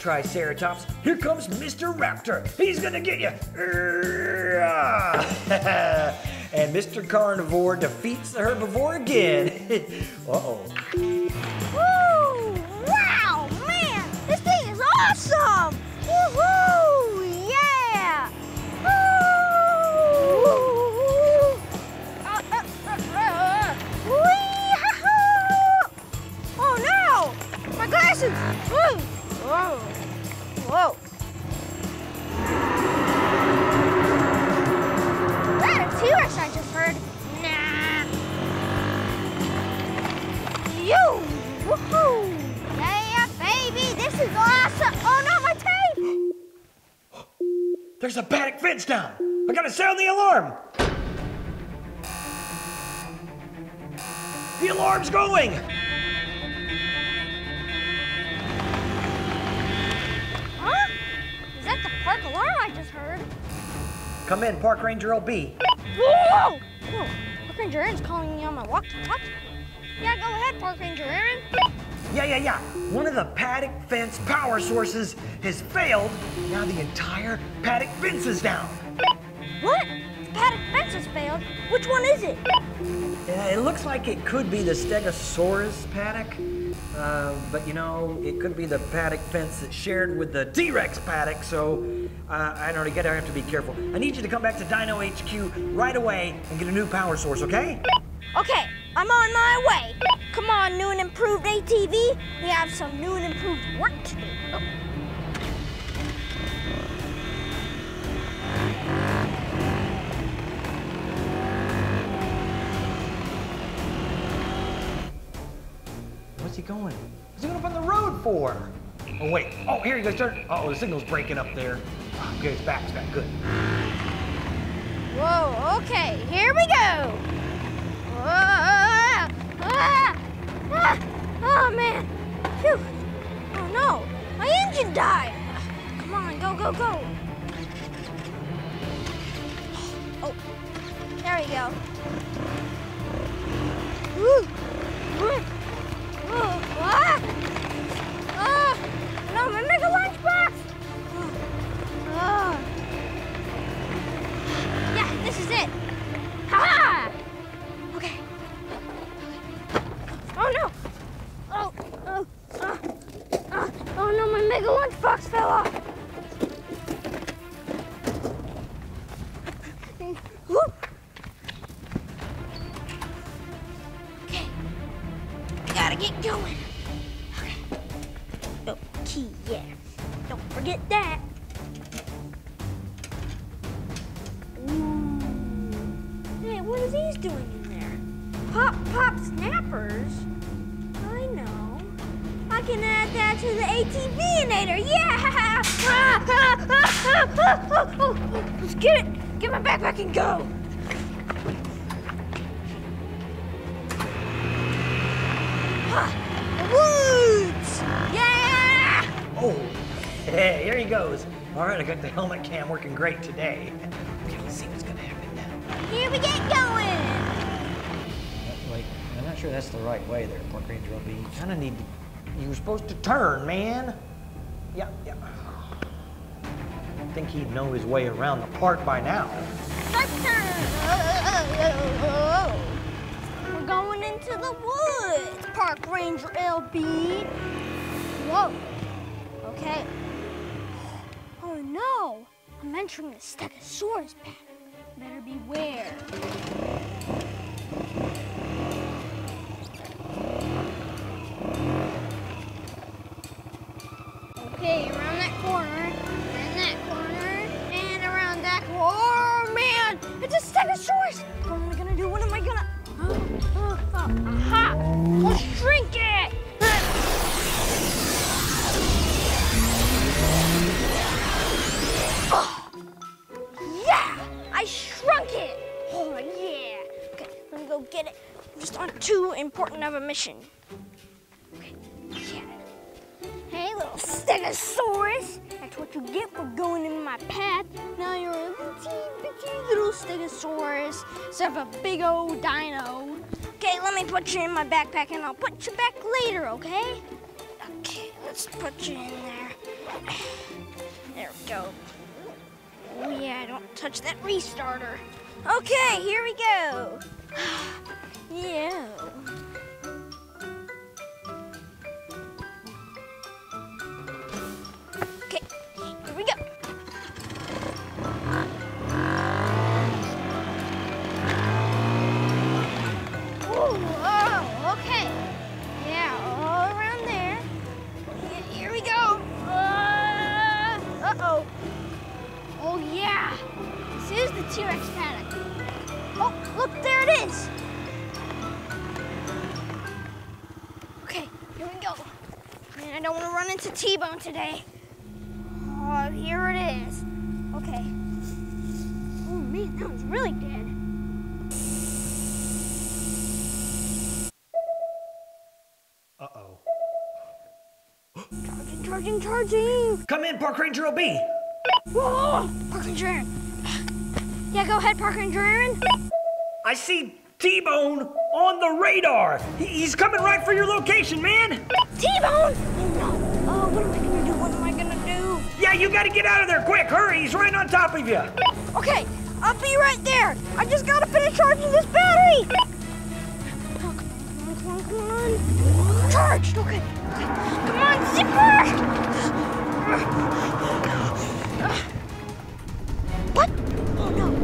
Triceratops, here comes Mr. Raptor. He's gonna get you. and Mr. Carnivore defeats the herbivore again. Uh-oh. Woo! Ranger LB. Whoa! Whoa! Park Ranger Aaron's calling me on my walkie-talkie. Yeah, go ahead, Park Ranger Aaron. Yeah, yeah, yeah. One of the paddock fence power sources has failed. Now the entire paddock fence is down. What? The paddock fence has failed. Which one is it? Yeah, it looks like it could be the Stegosaurus paddock. Uh, but you know, it could be the paddock fence that's shared with the T-Rex paddock, so uh, I don't know, you gotta have to be careful. I need you to come back to Dino HQ right away and get a new power source, okay? Okay, I'm on my way. Come on, new and improved ATV. We have some new and improved work to do. Oh. What's he going? What's he going up on the road for? Oh, wait. Oh, here he goes. Turn. Oh, the signal's breaking up there. Okay, it's back. It's back. Good. Whoa, okay, here we go. Ah, ah, ah, oh, man. Phew. Oh, no. My engine died. Come on, go, go, go. Oh, there we go. Woo. Woo. Oh, ah. Oh, no, my mega lunchbox. Oh. Oh. Yeah, this is it. Ha! Okay. Oh no. Oh, oh, oh, oh, oh no, my mega lunchbox fell off. Kind of need to. You were supposed to turn, man. Yeah, yeah. I think he'd know his way around the park by now. We're going into the woods, Park Ranger LB. Whoa. Okay. Oh no! I'm entering the Stegosaurus paddock. Better beware. Okay, around that corner, and that corner, and around that corner. Oh man, it's a Stegosaurus! What am I gonna do? What am I gonna? Oh, oh, oh. Aha! Let's shrink it! Oh. Yeah! I shrunk it! Oh yeah! Okay, let me go get it. I'm just on too important of a mission. Hey, little Stegosaurus. That's what you get for going in my path. Now you're a little bitty little Stegosaurus instead of a big old dino. Okay, let me put you in my backpack and I'll put you back later, okay? Okay, let's put you in there. There we go. Oh yeah, don't touch that restarter. Okay, here we go. yeah. We go. Oh, okay. Yeah, all around there. Yeah, here we go. Uh. Oh, yeah. This is the T-Rex paddock. Oh, look, there it is. Okay, here we go. Man, I don't want to run into T-Bone today. Oh, here it is. Okay. Oh, man, that one's really dead. Uh-oh. Charging, charging, charging. Come in, Park Ranger LB. Whoa, Parker and Aaron. Yeah, go ahead, Park Ranger Aaron. I see T-Bone on the radar. He's coming right for your location, man. T-Bone! Oh, no. Oh, what am I Yeah, you gotta get out of there quick. Hurry, he's right on top of you. Okay, I'll be right there. I just gotta finish charging this battery. Come on, come on, come on. Charged, okay. Come on, Zipper! What? Oh, no.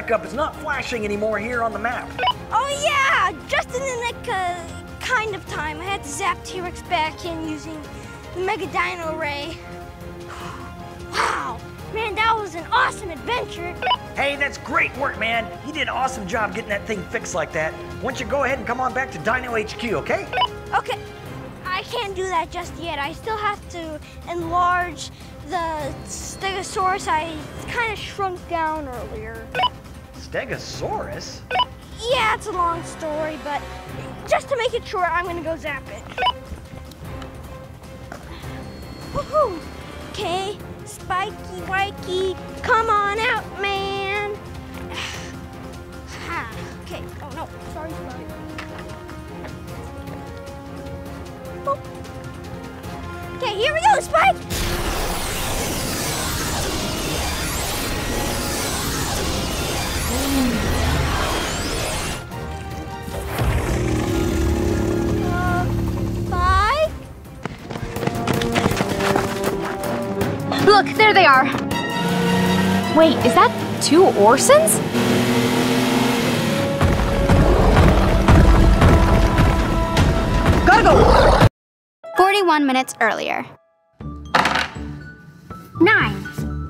Back up. It's not flashing anymore here on the map. Oh yeah! Just in the nick uh, kind of time. I had to zap T-Rex back in using the Mega Dino Ray. Wow! Man, that was an awesome adventure. Hey, that's great work, man. You did an awesome job getting that thing fixed like that. Why don't you go ahead and come on back to Dino HQ, okay? Okay, I can't do that just yet. I still have to enlarge the Stegosaurus I kind of shrunk down earlier. Stegosaurus? Yeah, it's a long story, but just to make it short, I'm gonna go zap it. Woohoo! Okay, Spiky Wikey, come on there they are. Wait, is that two Orsons? Gotta go! 41 minutes earlier. Nine.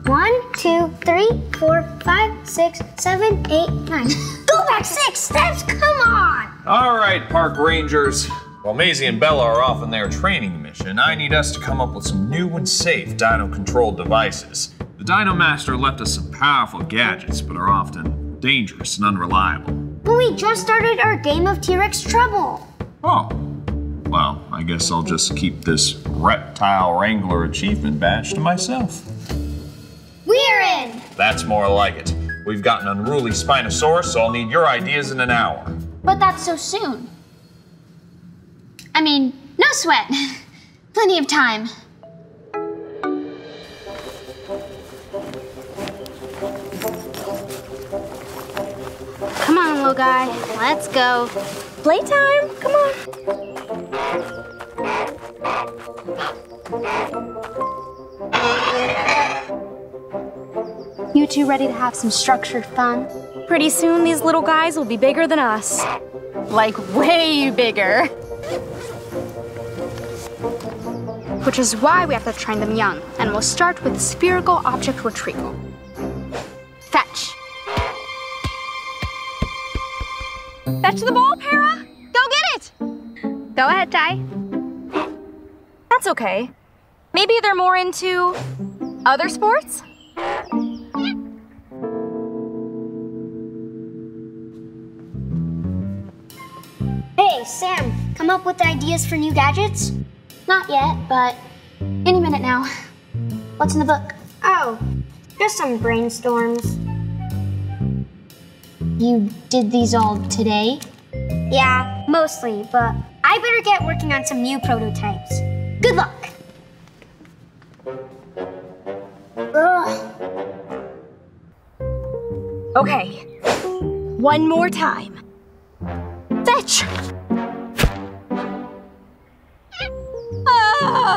One, two, three, four, five, six, seven, eight, nine. Go Go back six steps, come on! All right, park rangers. While Maisie and Bella are off on their training mission, I need us to come up with some new and safe dino controlled devices. The Dino Master left us some powerful gadgets, but are often dangerous and unreliable. But we just started our game of T-Rex Trouble. Oh. Well, I guess I'll just keep this Reptile Wrangler achievement badge to myself. We're in! That's more like it. We've got an unruly Spinosaurus, so I'll need your ideas in an hour. But that's so soon. I mean, no sweat. Plenty of time. Come on, little guy. Let's go. Playtime? Come on. You two ready to have some structured fun? Pretty soon, these little guys will be bigger than us. Like, way bigger. Which is why we have to train them young, and we'll start with the spherical object retrieval. Fetch. Fetch the ball, Para. Go get it. Go ahead, Ty. That's okay. Maybe they're more into other sports? Hey, Sam, come up with ideas for new gadgets? Not yet, but any minute now. What's in the book? Oh, just some brainstorms. You did these all today? Yeah, mostly, but I better get working on some new prototypes. Good luck! Ugh. Okay. One more time. Fetch!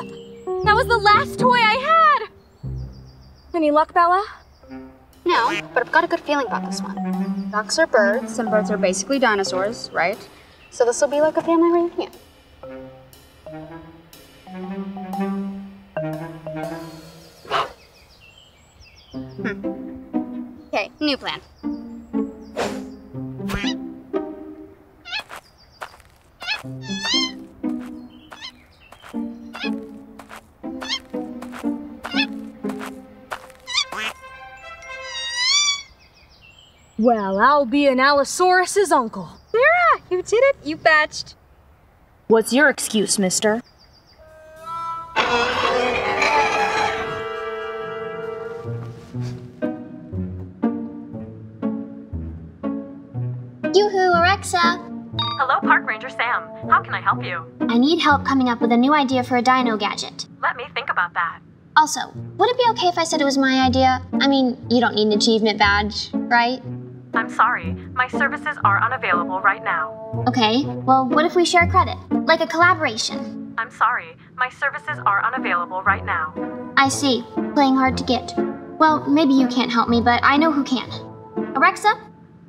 That was the last toy I had! Any luck, Bella? No, but I've got a good feeling about this one. Ducks are birds, and birds are basically dinosaurs, right? So this will be like a family reunion. Hmm. Okay, new plan. Well, I'll be an Allosaurus's uncle. Sarah, you did it. You fetched. What's your excuse, mister? Yoo-hoo, Alexa! Hello, Park Ranger Sam. How can I help you? I need help coming up with a new idea for a dino gadget. Let me think about that. Also, would it be okay if I said it was my idea? I mean, you don't need an achievement badge, right? I'm sorry, my services are unavailable right now. Okay, well, what if we share credit? Like a collaboration. I'm sorry, my services are unavailable right now. I see. Playing hard to get. Well, maybe you can't help me, but I know who can. Alexa,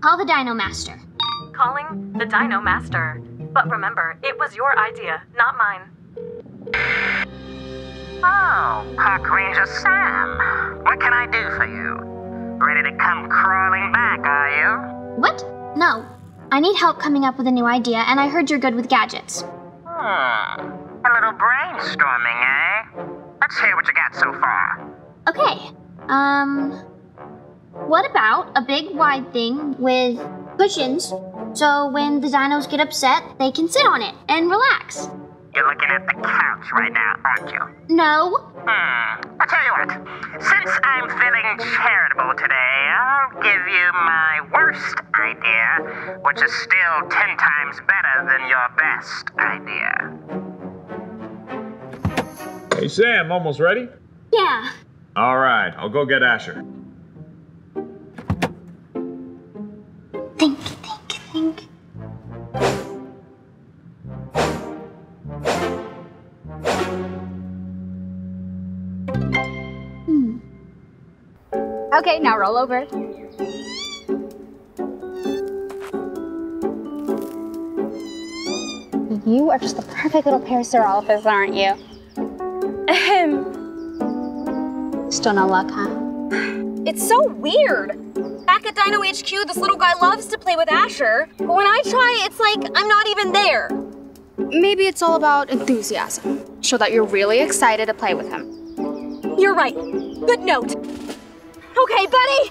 call the Dino Master. Calling the Dino Master. But remember, it was your idea, not mine. Oh, Park Ranger Sam. What can I do for you? Ready to come crawling back, are you? What? No. I need help coming up with a new idea, and I heard you're good with gadgets. Hmm. A little brainstorming, eh? Let's hear what you got so far. Okay. Um. What about a big wide thing with cushions so when the dinos get upset, they can sit on it and relax? You're looking at the couch right now, aren't you? No. Hmm. I'll tell you what. Since I'm feeling charitable today, I'll give you my worst idea, which is still ten times better than your best idea. Hey, Sam, almost ready? Yeah. All right, I'll go get Asher. Think, think, think. Okay, now roll over. You are just the perfect little Parasaurolophus, aren't you? Ahem. Still no luck, huh? It's so weird. Back at Dino HQ, this little guy loves to play with Asher, but when I try, it's like I'm not even there. Maybe it's all about enthusiasm. Show that you're really excited to play with him. You're right. Good note. Okay, buddy,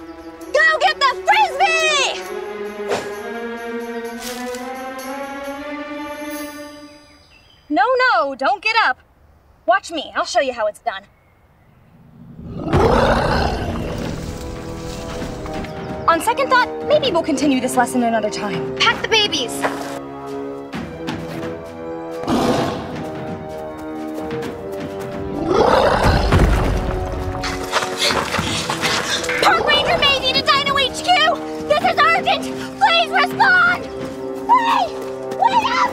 go get the frisbee! No, no, don't get up. Watch me, I'll show you how it's done. On second thought, maybe we'll continue this lesson another time. Pack the babies. Respond! Wait up!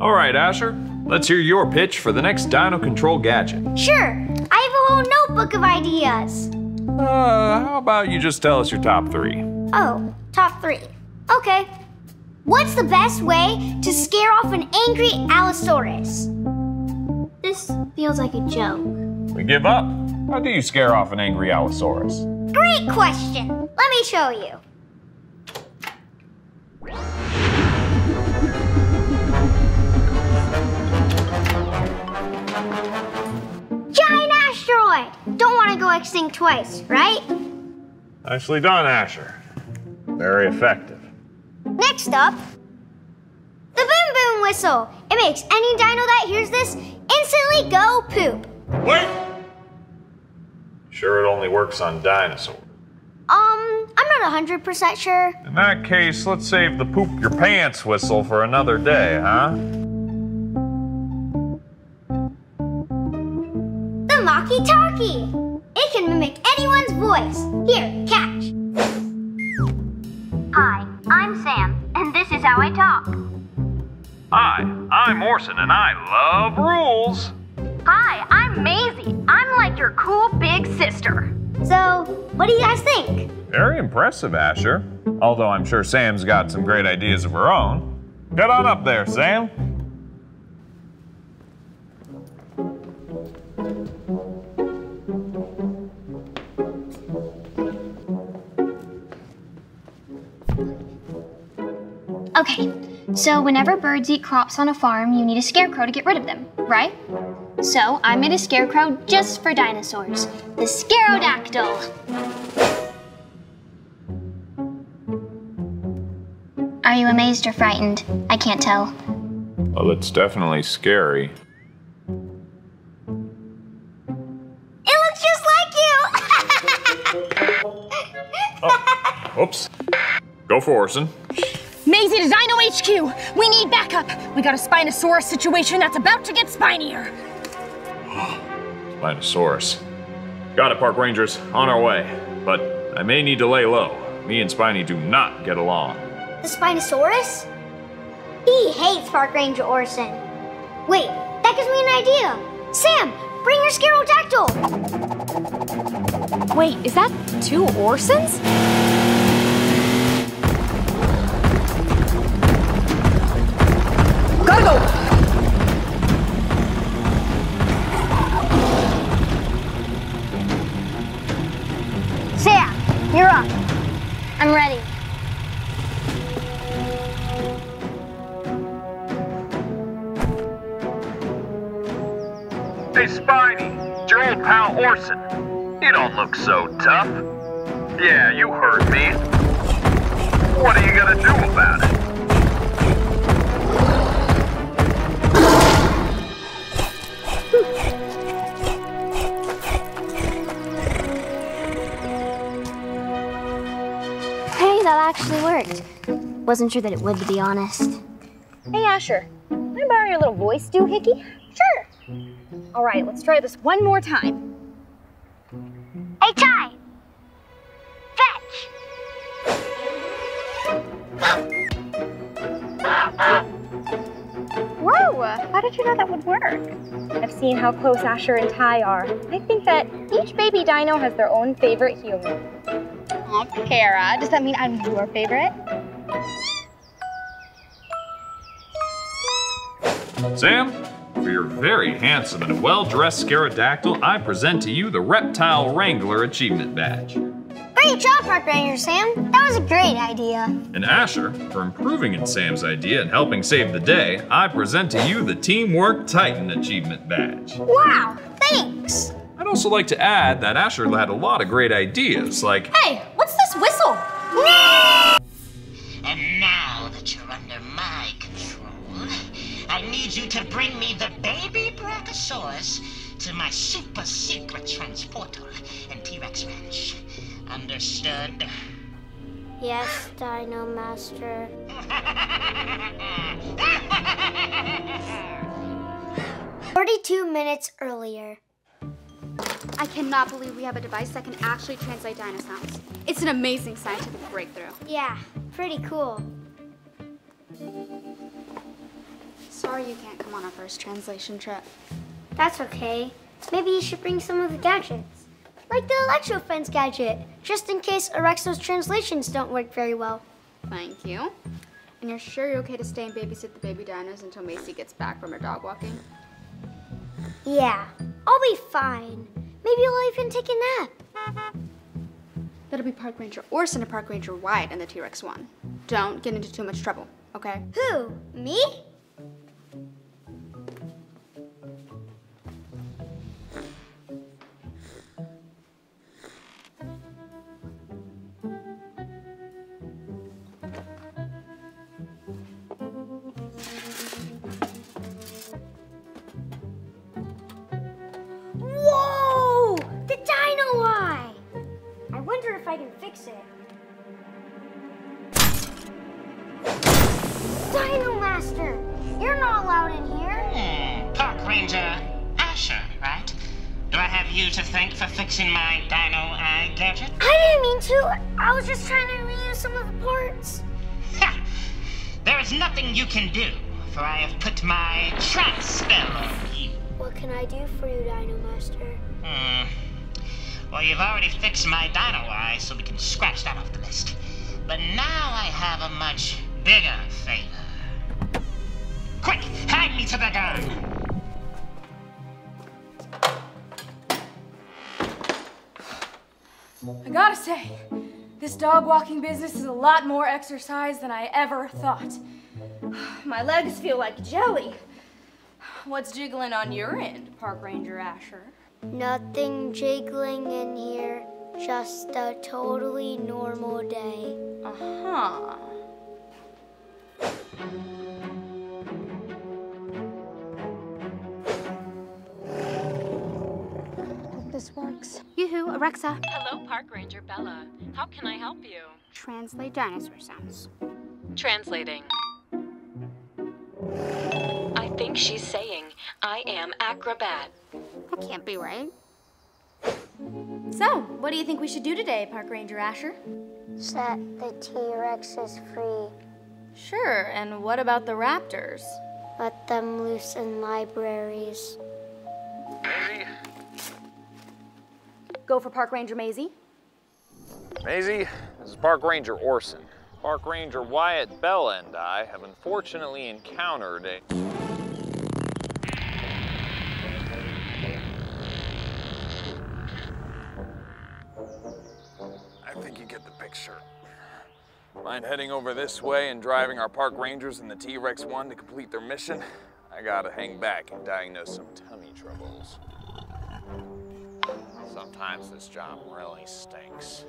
All right, Asher, let's hear your pitch for the next Dino Control gadget. Sure. I have a whole notebook of ideas. Uh, how about you just tell us your top three? Oh, top three. Okay. What's the best way to scare off an angry Allosaurus? This feels like a joke. We give up. How do you scare off an angry Allosaurus? Great question. Let me show you. Giant asteroid! Don't want to go extinct twice, right? Nicely done, Asher. Very effective. Next up, the boom boom whistle. It makes any dino that hears this instantly go poop. Wait! Sure, it only works on dinosaurs. Um, I'm not 100% sure. In that case, let's save the poop your pants whistle for another day, huh? The Maki Talkie. It can mimic anyone's voice. Here, catch. Hi, I'm Sam, and this is how I talk. Hi, I'm Orson, and I love rules. Hi, I'm Maisie. I'm like your cool big sister. So, what do you guys think? Very impressive, Asher. Although I'm sure Sam's got some great ideas of her own. Get on up there, Sam. Okay, so whenever birds eat crops on a farm, you need a scarecrow to get rid of them, right? So I made a scarecrow just for dinosaurs the Scarodactyl. Are you amazed or frightened? I can't tell. Well, it's definitely scary. It looks just like you! Oh, oops. Go for Orson. Maisie to Dino HQ! We need backup! We got a Spinosaurus situation that's about to get spinier! Spinosaurus. Got it, Park Rangers. On our way. But I may need to lay low. Me and Spiny do not get along. the Spinosaurus? He hates Park Ranger Orson. Wait, that gives me an idea. Sam, bring your Scarodactyl! Wait, is that two Orsons? Ready. Hey, it's your old pal Orson. You don't look so tough. Yeah, you heard me. What are you gonna do about it? Worked. Wasn't sure that it would, to be honest. Hey, Asher. Can I borrow your little voice, Doohickey? Sure. All right, let's try this one more time. Hey, Chai! Fetch! Whoa! How did you know that would work? I've seen how close Asher and Ty are. I think that each baby dino has their own favorite human. Aw, Kara, does that mean I'm your favorite? Sam, For your very handsome and well dressed Scarodactyl, I present to you the Reptile Wrangler Achievement Badge. Great job, Park Ranger Sam. That was a great idea. And Asher, for improving in Sam's idea and helping save the day, I present to you the Teamwork Titan Achievement Badge. Wow, thanks. I'd also like to add that Asher had a lot of great ideas, like Hey, what's this whistle? And now that you're under my control, I need you to bring me the baby Brachiosaurus to my super secret transporter in T-Rex Ranch. Understood? Yes, Dino Master. Forty-two minutes earlier. I cannot believe we have a device that can actually translate dino sounds. It's an amazing scientific breakthrough. Yeah, pretty cool. Sorry you can't come on our first translation trip. That's okay. Maybe you should bring some of the gadgets. Like the Electro Fence gadget, just in case Alexa's translations don't work very well. Thank you. And you're sure you're okay to stay and babysit the baby dinos until Maisie gets back from her dog walking? Yeah, I'll be fine. Maybe I'll even take a nap. That'll be Park Ranger Orson and Park Ranger Wyatt in the T-Rex one. Don't get into too much trouble, okay? Who? Me? I can fix it. Dino Master! You're not allowed in here. Hmm, Park Ranger Asher, right? Do I have you to thank for fixing my Dino Eye gadget? I didn't mean to. I was just trying to reuse some of the parts. Ha! There is nothing you can do, for I have put my trance spell on you. What can I do for you, Dino Master? Hmm. Well, you've already fixed my Dino Eye, so we can scratch that off the list. But now I have a much bigger favor. Quick, hang me to the gun! I gotta say, this dog walking business is a lot more exercise than I ever thought. My legs feel like jelly. What's jiggling on your end, Park Ranger Asher? Nothing jiggling in here. Just a totally normal day. Uh huh. This works. Yoo-hoo, Alexa. Hello, Park Ranger Bella. How can I help you? Translate dinosaur sounds. Translating. I think she's saying, I am acrobat. That can't be right. So, what do you think we should do today, Park Ranger Asher? Set the T-Rexes free. Sure, and what about the raptors? Let them loose in libraries. Maisie? Go for Park Ranger Maisie. Maisie, this is Park Ranger Orson. Park Ranger Wyatt Bella and I have unfortunately encountered a. picture. Mind heading over this way and driving our park rangers in the T-Rex 1 to complete their mission? I gotta hang back and diagnose some tummy troubles. Sometimes this job really stinks.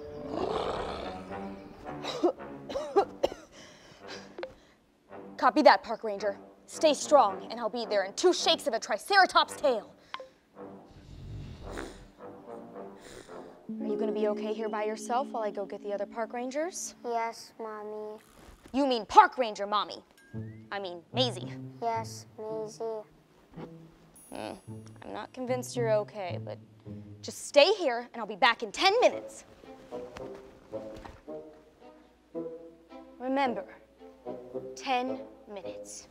Copy that, Park Ranger. Stay strong, and I'll be there in two shakes of a Triceratops tail. Are you gonna be okay here by yourself while I go get the other park rangers? Yes, Mommy. You mean Park Ranger, Mommy. I mean, Maisie. Yes, Maisie. Hmm. I'm not convinced you're okay, but just stay here and I'll be back in 10 minutes. Remember, 10 minutes.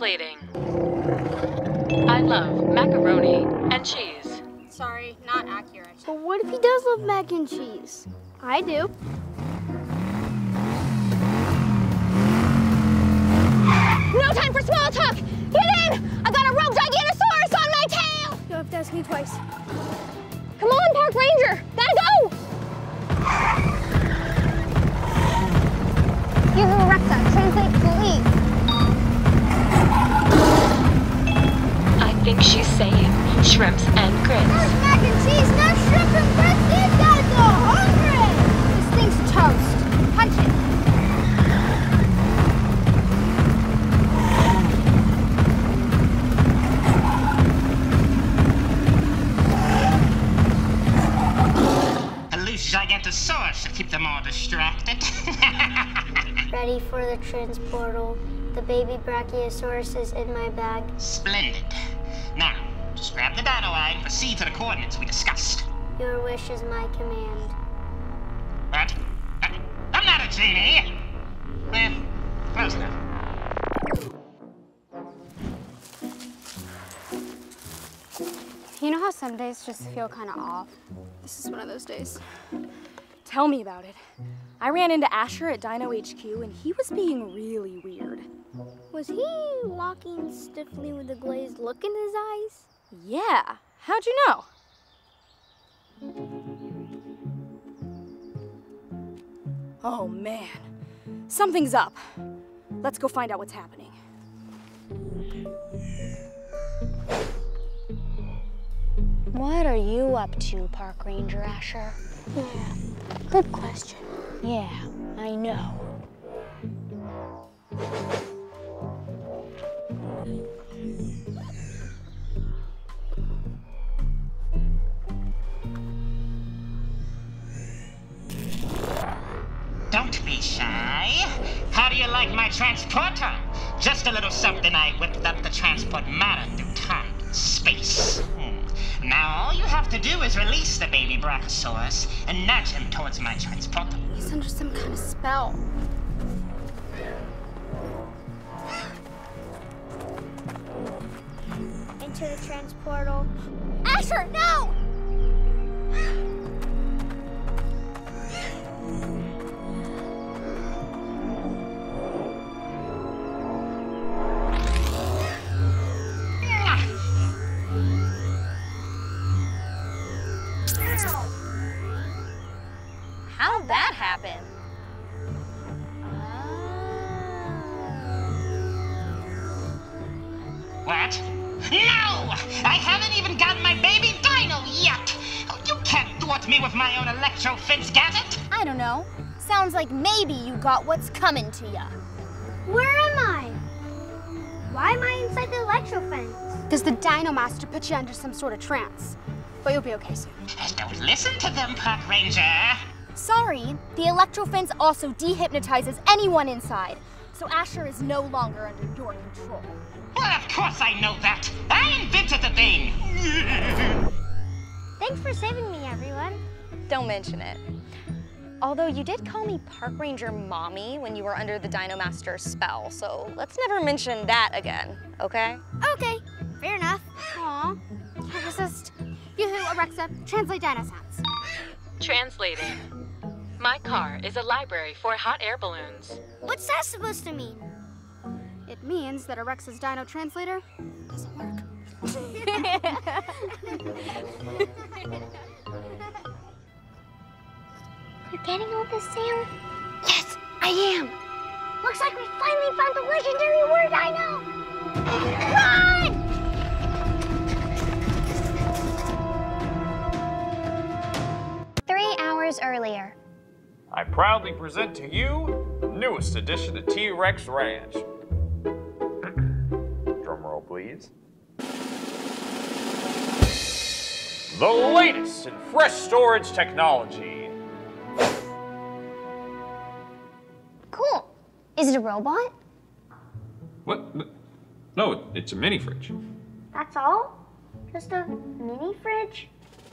Translating. I love macaroni and cheese. Sorry, not accurate. But what if he does love mac and cheese? I do. No time for small talk! Get in! I got a rogue Giganosaurus on my tail! You'll have to ask me twice. Come on, Park Ranger! Gotta go! Here's Alexa. Translate, please. Think she's saying shrimps and grits. mac and cheese, no shrimp and grits. These guys are hungry. This thing's toast. Punch it. A loose Gigantosaurus should keep them all distracted. Ready for the transportal. The baby Brachiosaurus is in my bag. Splendid. Now, just grab the dino eye and proceed to the coordinates we discussed. Your wish is my command. What? I'm not a genie! Eh, close enough. You know how some days just feel kind of off? This is one of those days. Tell me about it. I ran into Asher at Dino HQ and he was being really weird. Was he walking stiffly with a glazed look in his eyes? Yeah, how'd you know? Oh man, something's up. Let's go find out what's happening. What are you up to, Park Ranger Asher? Yeah, good question. Yeah, I know. Transporter? Just a little something I whipped up to transport matter through time and space. Hmm. Now all you have to do is release the baby Brachiosaurus and nudge him towards my transporter. He's under some kind of spell. Into the transportal. Asher, no! Maybe you got what's coming to ya. Where am I? Why am I inside the electro fence? Does the Dino Master put you under some sort of trance? But you'll be okay soon. Don't listen to them, Park Ranger! Sorry, the electro fence also dehypnotizes anyone inside, so Asher is no longer under your control. Well, of course I know that! I invented the thing! Thanks for saving me, everyone. Don't mention it. Although you did call me Park Ranger Mommy when you were under the Dino Master's spell, so let's never mention that again, okay? Okay, fair enough. Aw. Can't resist. Yoo-hoo, Alexa, translate dino sounds. Translating. My car is a library for hot air balloons. What's that supposed to mean? It means that Alexa's dino translator doesn't work. You're getting all this, Sam? Yes, I am. Looks like we finally found the legendary Were-Dino. Run! Three hours earlier. I proudly present to you the newest addition to T Rex Ranch. Drum roll, please. The latest in fresh storage technology. Cool. Is it a robot? What? No, it's a mini fridge. That's all? Just a mini fridge?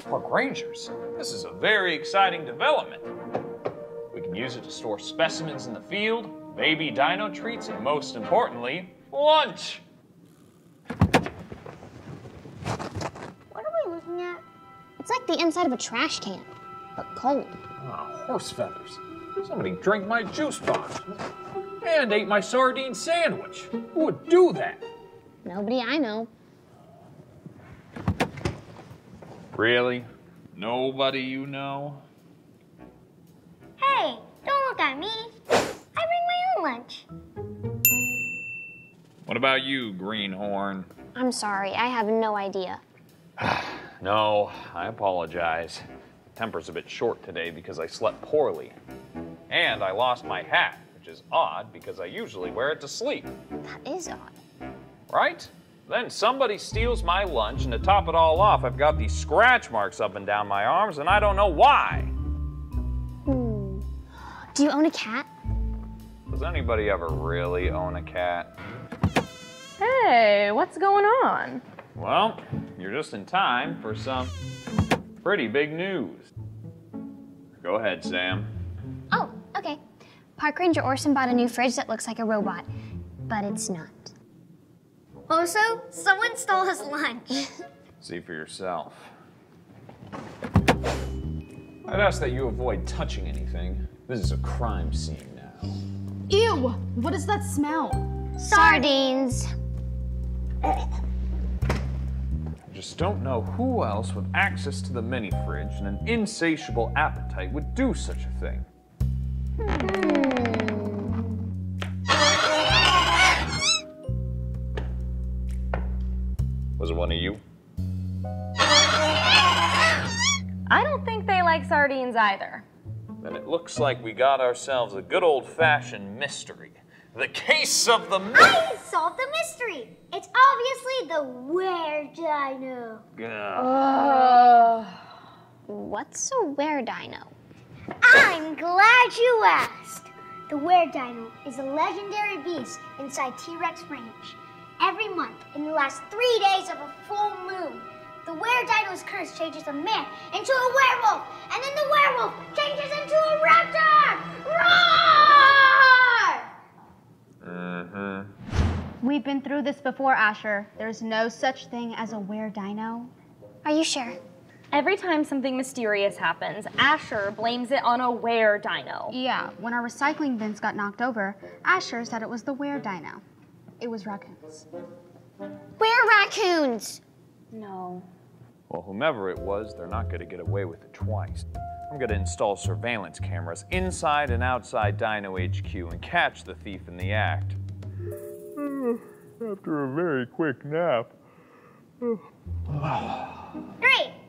Park Rangers, this is a very exciting development. We can use it to store specimens in the field, baby dino treats, and most importantly, Lunch! What are we looking at? It's like the inside of a trash can, but cold. Ah, horse feathers. Somebody drank my juice box. And ate my sardine sandwich. Who would do that? Nobody I know. Really? Nobody you know? Hey, don't look at me. I bring my own lunch. What about you, Greenhorn? I'm sorry, I have no idea. No, I apologize. Temper's a bit short today because I slept poorly. And I lost my hat, which is odd because I usually wear it to sleep. That is odd. Right? Then somebody steals my lunch, and to top it all off, I've got these scratch marks up and down my arms, and I don't know why. Hmm. Do you own a cat? Does anybody ever really own a cat? Hey, what's going on? Well, you're just in time for some pretty big news. Go ahead, Sam. Oh, okay. Park Ranger Orson bought a new fridge that looks like a robot, but it's not. Also, someone stole his lunch. See for yourself. I'd ask that you avoid touching anything. This is a crime scene now. Ew! What is that smell? Sardines. I just don't know who else with access to the mini fridge and an insatiable appetite would do such a thing. Hmm. Was it one of you? I don't think they like sardines either. Then it looks like we got ourselves a good old fashioned mystery. The case of the. I solved the mystery. It's obviously the were dino. Ugh. What's a were dino? I'm glad you asked. The were dino is a legendary beast inside T-Rex Ranch. Every month, in the last three days of a full moon, the were dino's curse changes a man into a werewolf, and then the werewolf changes into a raptor. Roar! Mm-hmm. We've been through this before, Asher. There's no such thing as a were dino. Are you sure? Every time something mysterious happens, Asher blames it on a were dino. Yeah, when our recycling bins got knocked over, Asher said it was the were dino. It was raccoons. Where raccoons? No. Well, whomever it was, they're not going to get away with it twice. I'm going to install surveillance cameras inside and outside Dino HQ and catch the thief in the act. After a very quick nap. Great.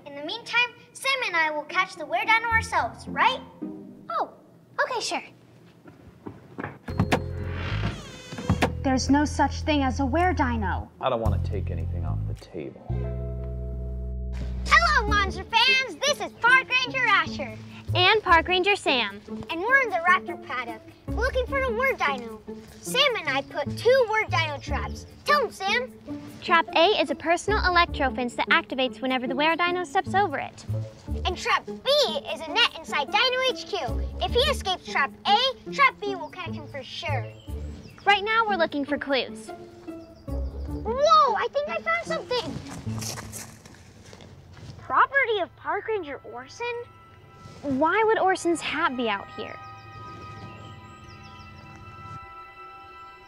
In the meantime, Sam and I will catch the were dino ourselves, right? Oh, okay, sure. There's no such thing as a were dino. I don't want to take anything off the table. Hello, monster fans. This is Park Ranger Asher. And Park Ranger Sam. And we're in the raptor paddock looking for the were dino. Sam and I put two were dino traps. Tell them, Sam. Trap A is a personal electro fence that activates whenever the were dino steps over it. And trap B is a net inside Dino HQ. If he escapes trap A, trap B will catch him for sure. Right now, we're looking for clues. Whoa, I think I found something. Property of Park Ranger Orson? Why would Orson's hat be out here?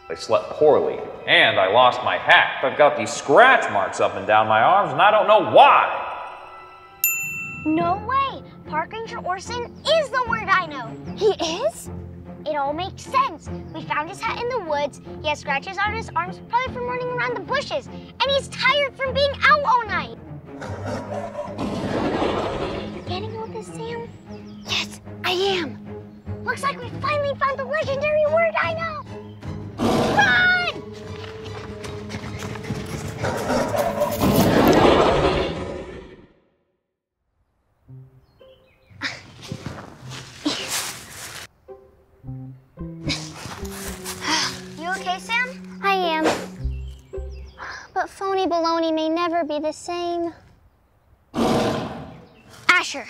I slept poorly, and I lost my hat. I've got these scratch marks up and down my arms, and I don't know why. No way! Park Ranger Orson is the were dino. He is? It all makes sense. We found his hat in the woods. He has scratches on his arms, probably from running around the bushes. And he's tired from being out all night. Getting all this, Sam? Yes, I am. Looks like we finally found the legendary were dino. Run! You okay, Sam? I am. But phony baloney may never be the same picture.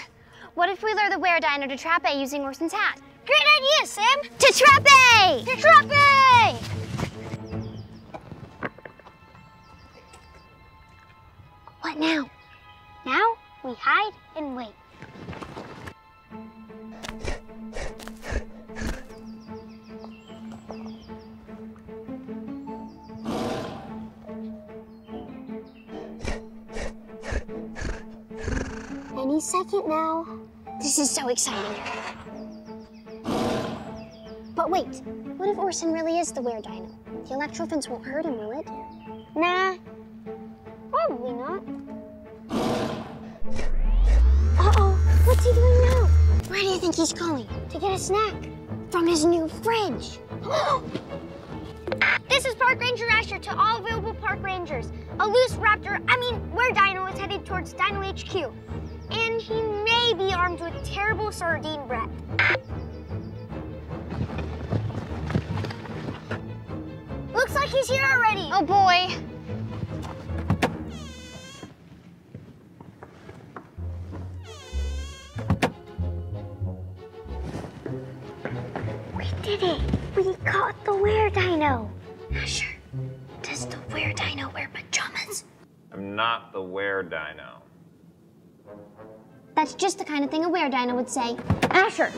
What if we lure the were dino to a using Orson's hat? Great idea, Sam! To Trappe! To a What now? Now we hide and wait. Second now. This is so exciting. But wait, what if Orson really is the were dino? The electro won't hurt him, will it? Nah, probably not. Uh-oh, what's he doing now? Where do you think he's going? To get a snack from his new fridge. this is Park Ranger Asher to all available park rangers. A loose raptor, I mean, were dino is headed towards Dino HQ. And he may be armed with terrible sardine breath. Looks like he's here already. Oh boy. We did it. We caught the were dino. Asher, does the were dino wear pajamas? I'm not the were dino. That's just the kind of thing a were dino would say. Asher.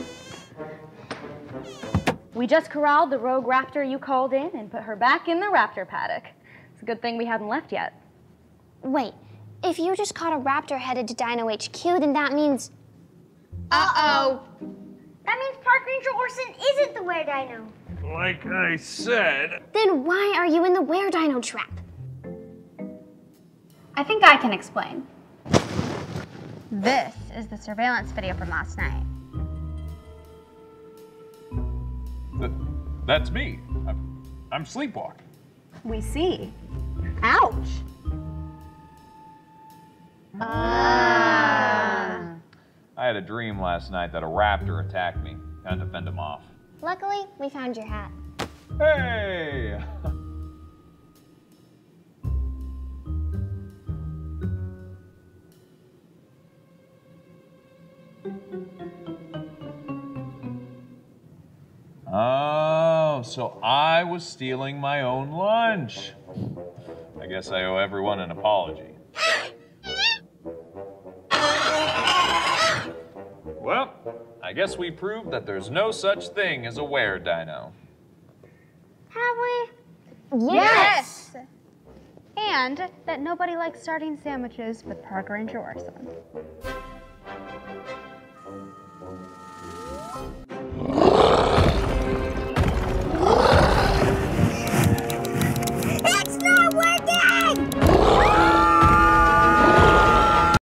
We just corralled the rogue raptor you called in and put her back in the raptor paddock. It's a good thing we haven't left yet. Wait, if you just caught a raptor headed to Dino HQ, then that means. Uh-oh. That means Park Ranger Orson isn't the were dino. Like I said. Then why are you in the were dino trap? I think I can explain. This is the surveillance video from last night. Th- that's me. I'm, I'm sleepwalking. We see. Ouch. Ah. I had a dream last night that a raptor attacked me. Had to fend him off. Luckily, we found your hat. Hey! Oh, so I was stealing my own lunch. I guess I owe everyone an apology. Well, I guess we proved that there's no such thing as a were dino. Have we? Yes. And that nobody likes starting sandwiches with Park Ranger Orson.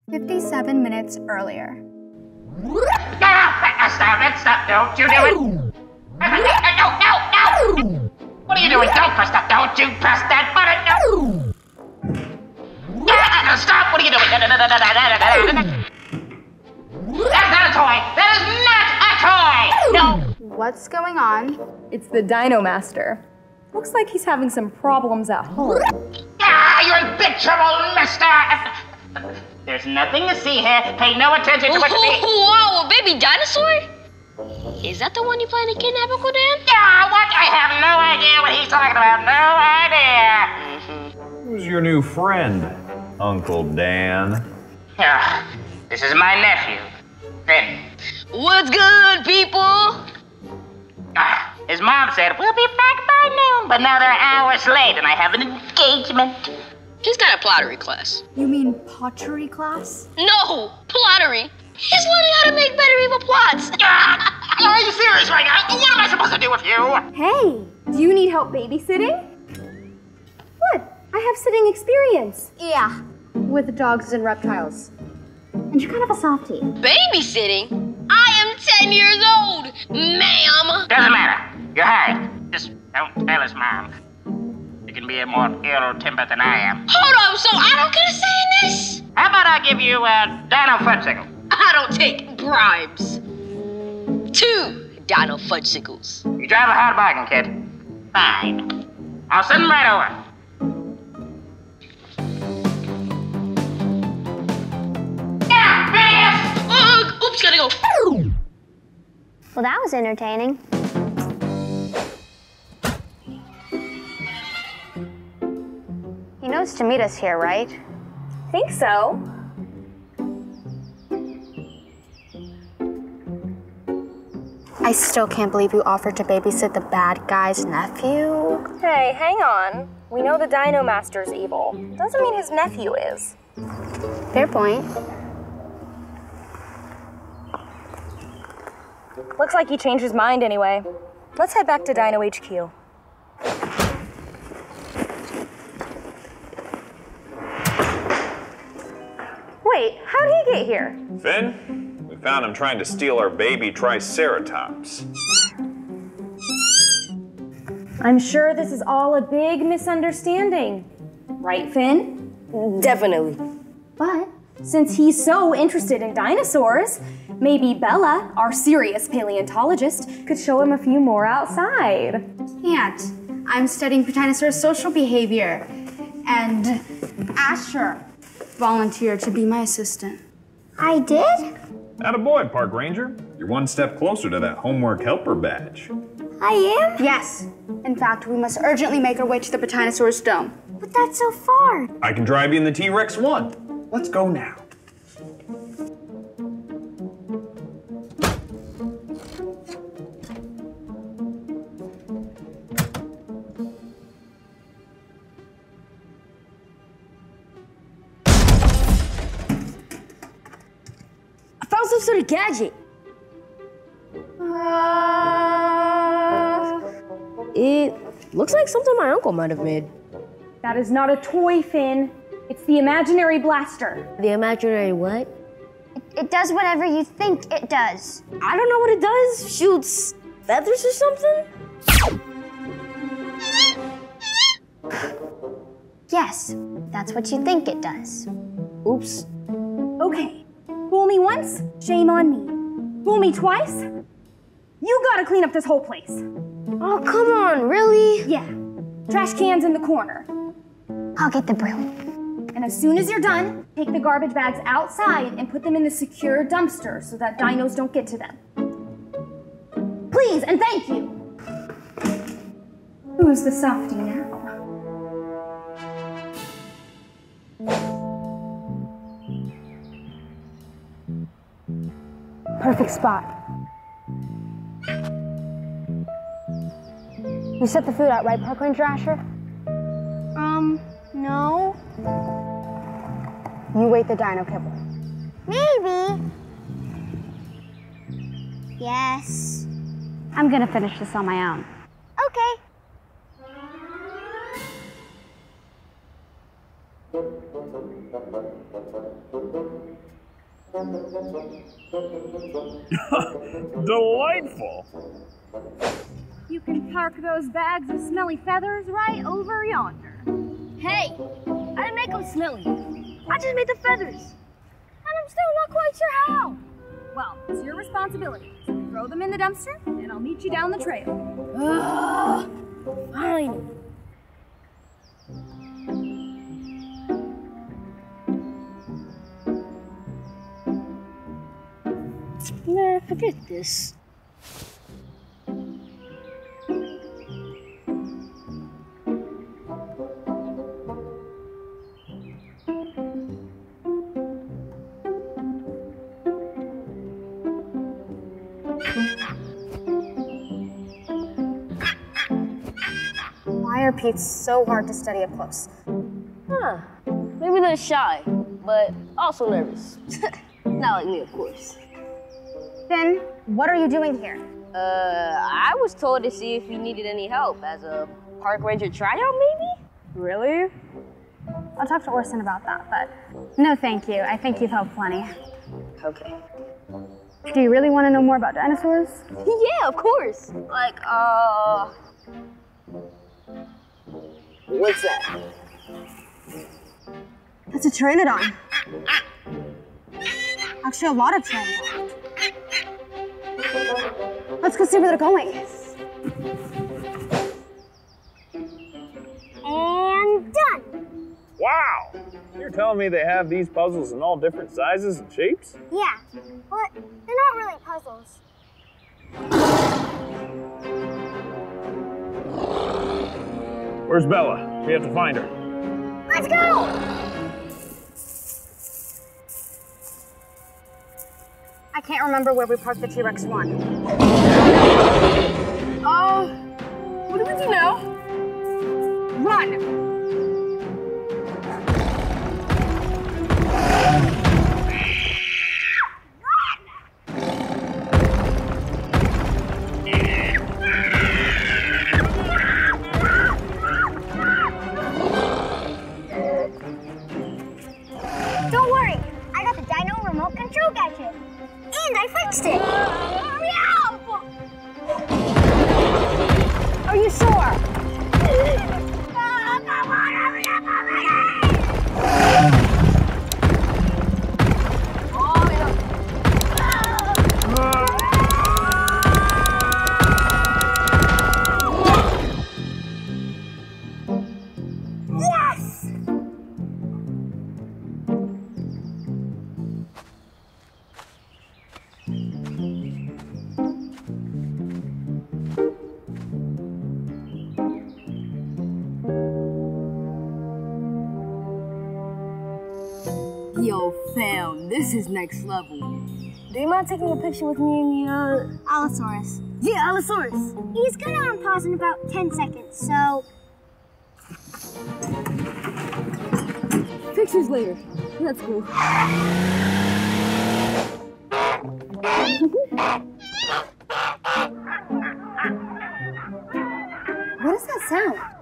57 minutes earlier. Ah, stop it, stop, don't you do it! No, no, no! What are you doing? Don't press that, don't you press that button, no! Ah, stop, what are you doing? That's not a toy! That is not a toy! No! What's going on? It's the Dino Master. Looks like he's having some problems at home. Ah, you're in big trouble, mister! There's nothing to see here. Pay no attention to what you see. Whoa, a baby dinosaur? Is that the one you plan to kidnap, Uncle Dan? Ah, what? I have no idea what he's talking about. No idea. Who's your new friend, Uncle Dan? Ah, this is my nephew, Finn. What's good, people? Ah, his mom said we'll be back by noon, but now they're hours late and I have an engagement. He's got a pottery class. You mean pottery class? No, pottery. He's learning how to make better evil plots. Are you serious right now? What am I supposed to do with you? Hey, do you need help babysitting? What? I have sitting experience. Yeah. With dogs and reptiles. And you're kind of a softie. Babysitting? I am 10 years old, ma'am. Doesn't matter. You're hired. Just don't tell his mom. You can be a more ill-tempered than I am. Hold on, so I don't get a say in this? How about I give you uh, a Dino Fudgesicle? I don't take bribes. Two dino fudgesicles. You drive a hard bargain, kid. Fine. I'll send him right over. Yeah, Phineas! Ugh, oops, gotta go. Well, that was entertaining. He knows to meet us here, right? think so. I still can't believe you offered to babysit the bad guy's nephew. Hey, hang on. We know the Dino Master's evil. Doesn't mean his nephew is. Fair point. Looks like he changed his mind anyway. Let's head back to Dino HQ. Wait, how did he get here? Finn, we found him trying to steal our baby Triceratops. I'm sure this is all a big misunderstanding. Right, Finn? Definitely. But since he's so interested in dinosaurs, maybe Bella, our serious paleontologist, could show him a few more outside. Can't. I'm studying dinosaur social behavior. And Asher volunteered to be my assistant. I did? a boy, Park Ranger. You're one step closer to that homework helper badge. I am? Yes. In fact, we must urgently make our way to the Patinosaurus Dome. But that's so far. I can drive you in the T Rex 1. Let's go now. I found some sort of gadget. It looks like something my uncle might have made. That is not a toy, Finn. It's the imaginary blaster. The imaginary what? It does whatever you think it does. I don't know what it does. Shoots feathers or something? Yes, that's what you think it does. Oops. Okay. Fool me once, shame on me. Fool me twice, you gotta clean up this whole place. Oh, come on, really? Yeah. Trash cans in the corner. I'll get the broom. And as soon as you're done, take the garbage bags outside and put them in the secure dumpster so that dinos don't get to them. Please and thank you. Who's the softie now? Perfect spot. You set the food out, right, Park Ranger Asher? Um, no. You wait the dino kibble. Maybe. Yes. I'm gonna finish this on my own. Okay. Delightful. You can park those bags of smelly feathers right over yonder. Hey, I didn't make them smelly. I just made the feathers. And I'm still not quite sure how. Well, it's your responsibility. So throw them in the dumpster, and I'll meet you down the trail. Ugh, fine. Nah, forget this. Why are Pete's so hard to study up close? Huh. Maybe they're shy, but also nervous. Not like me, of course. Finn, what are you doing here? Uh, I was told to see if you needed any help as a park ranger tryout, maybe? Really? I'll talk to Orson about that, but no thank you. I think you've helped plenty. Okay. Do you really want to know more about dinosaurs? yeah, of course. Like, uh. What's that? That's a pteranodon. Actually, a lot of pteranodons. Let's go see where they're going. And done. Wow! You're telling me they have these puzzles in all different sizes and shapes? Yeah, but they're not really puzzles. Where's Bella? We have to find her. Let's go! I can't remember where we parked the T-Rex one. Oh, what do we do now? Run! This is next level. Do you mind taking a picture with me and the, uh... Allosaurus. Yeah, Allosaurus. He's gonna unpause in about 10 seconds, so Pictures later. That's cool. What does that sound?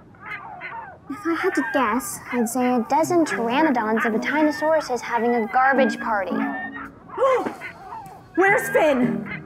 If I had to guess, I'd say a dozen pteranodons of a Tyrannosaurus is having a garbage party. Where's Finn?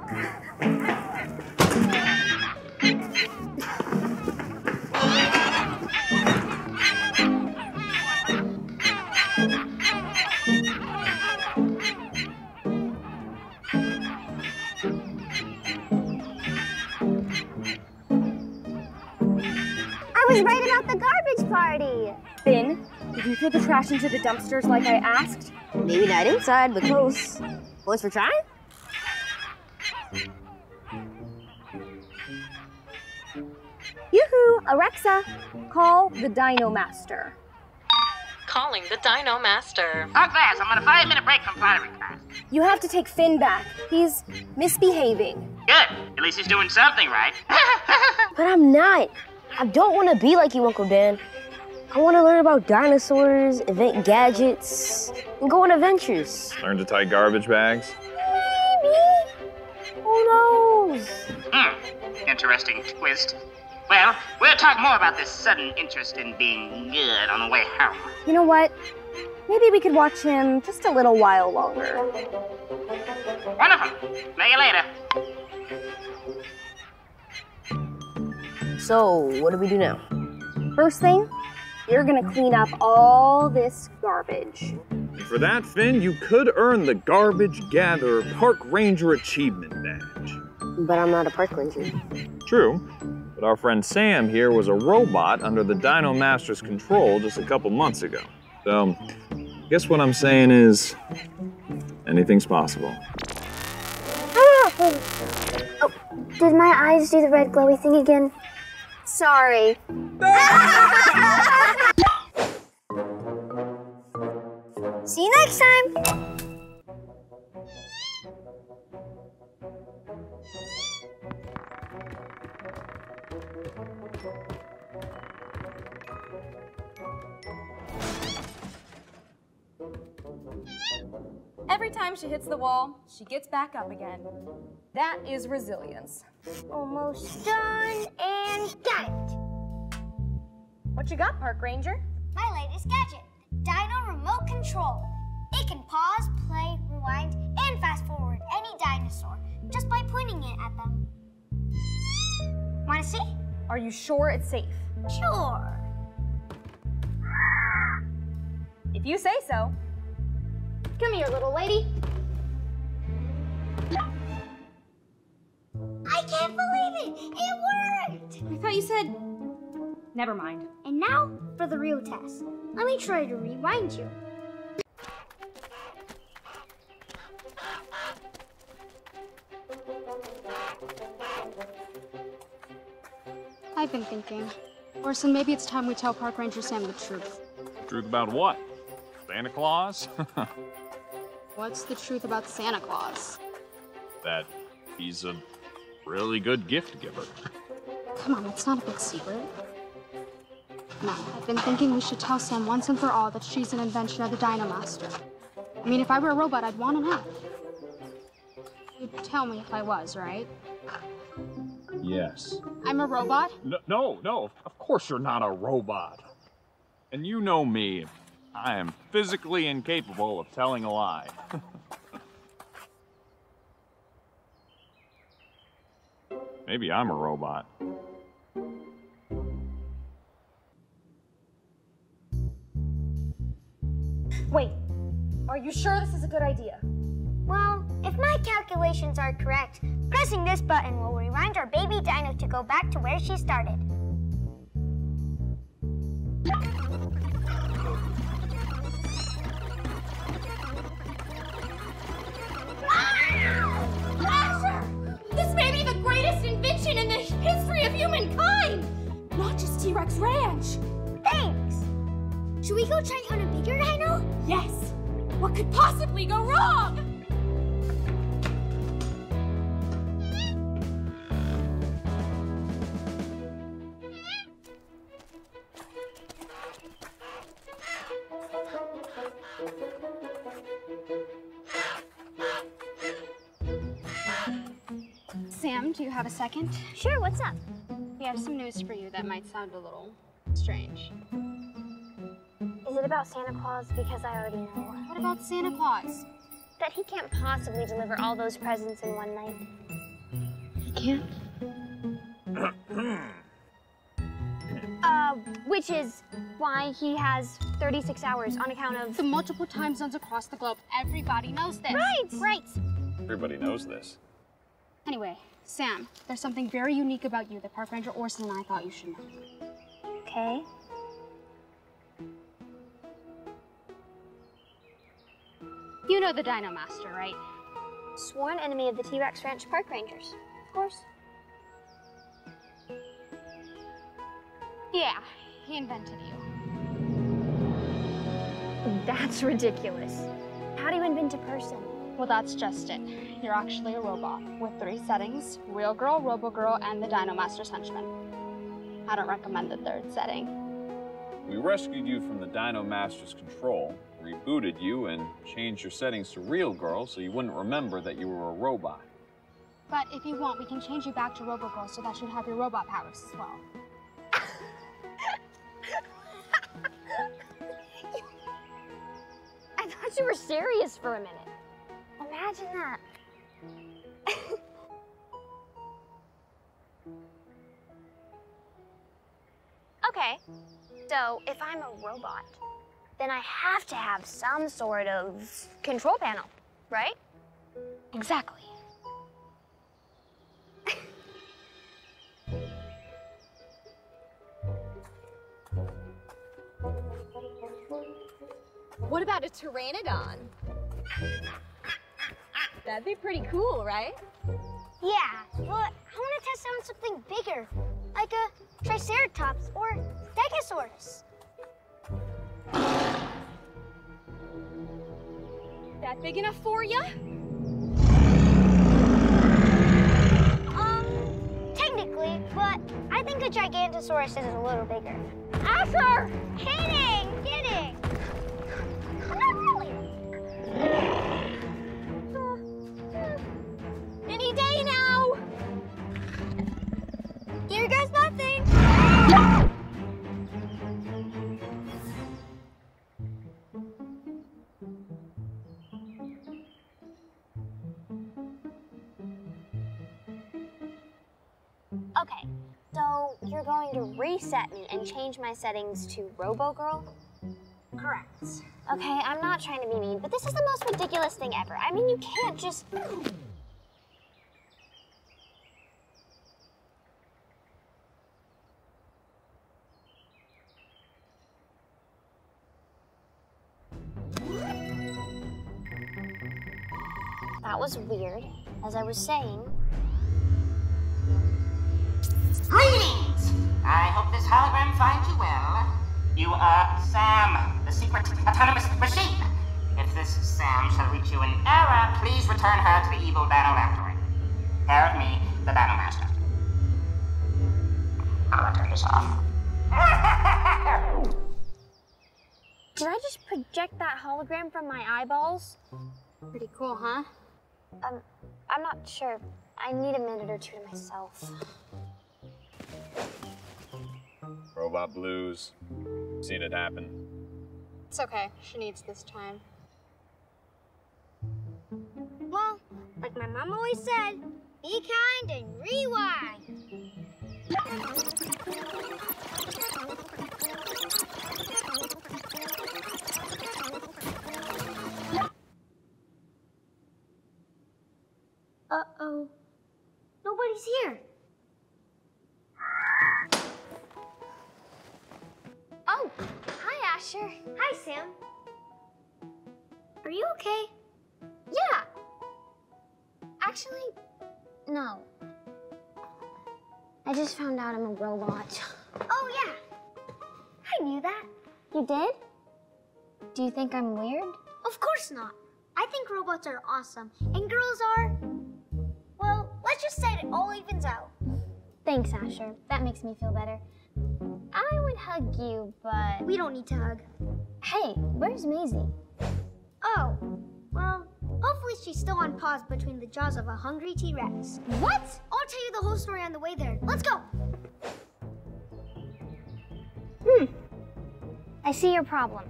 Throw the trash into the dumpsters like I asked? Maybe not inside, but close. Boys for trying? Yoo-hoo, Alexa, call the Dino Master. Calling the Dino Master. Oh, class, I'm on a five minute break from firing class. You have to take Finn back. He's misbehaving. Good. At least he's doing something right. But I'm not. I don't want to be like you, Uncle Dan. I want to learn about dinosaurs, invent gadgets, and go on adventures. Learn to tie garbage bags. Maybe. Who knows? Hmm. Interesting twist. Well, we'll talk more about this sudden interest in being good on the way home. You know what? Maybe we could watch him just a little while longer. Wonderful. See you later. So, what do we do now? First thing, you're gonna clean up all this garbage. For that, Finn, you could earn the Garbage Gatherer Park Ranger Achievement Badge. But I'm not a park ranger. True, but our friend Sam here was a robot under the Dino Master's control just a couple months ago. So, guess what I'm saying is anything's possible. Ah! Oh, did my eyes do the red glowy thing again? Sorry. See you next time. Every time she hits the wall, she gets back up again. That is resilience. Almost done and got it. What you got, Park Ranger? My latest gadget, the Dino Remote Control. It can pause, play, rewind, and fast forward any dinosaur just by pointing it at them. Want to see? Are you sure it's safe? Sure. If you say so. Come here, little lady. I can't believe it! It worked! I thought you said. Never mind. And now for the real test. Let me try to rewind you. I've been thinking. Orson, maybe it's time we tell Park Ranger Sam the truth. Truth about what? Santa Claus? What's the truth about Santa Claus? that he's a really good gift giver. Come on, it's not a big secret. No, I've been thinking we should tell Sam once and for all that she's an invention of the Dino Master. I mean, if I were a robot, I'd want to know. You'd tell me if I was, right? Yes. I'm a robot? No, no, no, of course you're not a robot. And you know me. I am physically incapable of telling a lie. Maybe I'm a robot. Wait, are you sure this is a good idea? Well, if my calculations are correct, pressing this button will remind our baby dino to go back to where she started. Humankind! Not just T-Rex Ranch! Thanks! Should we go try on a bigger dino? Yes! What could possibly go wrong? Sam, do you have a second? Sure, what's up? We have some news for you that might sound a little strange. Is it about Santa Claus? Because I already know. What about Santa Claus? That he can't possibly deliver all those presents in one night. He can't? Uh, which is why he has 36 hours on account of... The multiple time zones across the globe. Everybody knows this. Right! Right. Everybody knows this. Anyway, Sam, there's something very unique about you that Park Ranger Orson and I thought you should know. Okay. You know the Dino Master, right? Sworn enemy of the T-Rex Ranch Park Rangers. Of course. Yeah, he invented you. That's ridiculous. How do you invent a person? Well, that's just it. You're actually a robot with three settings Real Girl, Robo Girl, and the Dino Master's Henchman. I don't recommend the third setting. We rescued you from the Dino Master's control, rebooted you, and changed your settings to Real Girl so you wouldn't remember that you were a robot. But if you want, we can change you back to Robo Girl so that you'd have your robot powers as well. I thought you were serious for a minute. Imagine that. okay, so if I'm a robot, then I have to have some sort of control panel, right? Exactly. What about a pteranodon? That'd be pretty cool, right? Yeah, but I want to test out something bigger, like a Triceratops or Stegosaurus. That big enough for you? Um, technically, but I think a Gigantosaurus is a little bigger. Asher! Kidding. Reset me and change my settings to Robo Girl? Correct. Okay, I'm not trying to be mean, but this is the most ridiculous thing ever. I mean, you can't just. That was weird. As I was saying, Greetings! I hope this hologram finds you well. You are Sam, the secret autonomous machine. If this Sam shall reach you in error, please return her to the evil Dino Laboratory. care of me, the Dino Master. I'll turn this off. Did I just project that hologram from my eyeballs? Pretty cool, huh? Um, I'm not sure. I need a minute or two to myself. Robot blues. Seen it happen. It's okay. She needs this time. Well, like my mom always said, be kind and rewind. Uh-oh. Nobody's here. Oh, hi, Asher. Hi, Sam. Are you okay? Yeah. Actually, no. I just found out I'm a robot. Oh, yeah. I knew that. You did? Do you think I'm weird? Of course not. I think robots are awesome, and girls are. Well, let's just say it all evens out. Thanks, Asher. That makes me feel better. I would hug you, but. We don't need to hug. Hey, where's Maisie? Oh, well, hopefully she's still on pause between the jaws of a hungry T Rex. What? I'll tell you the whole story on the way there. Let's go. Hmm. I see your problem.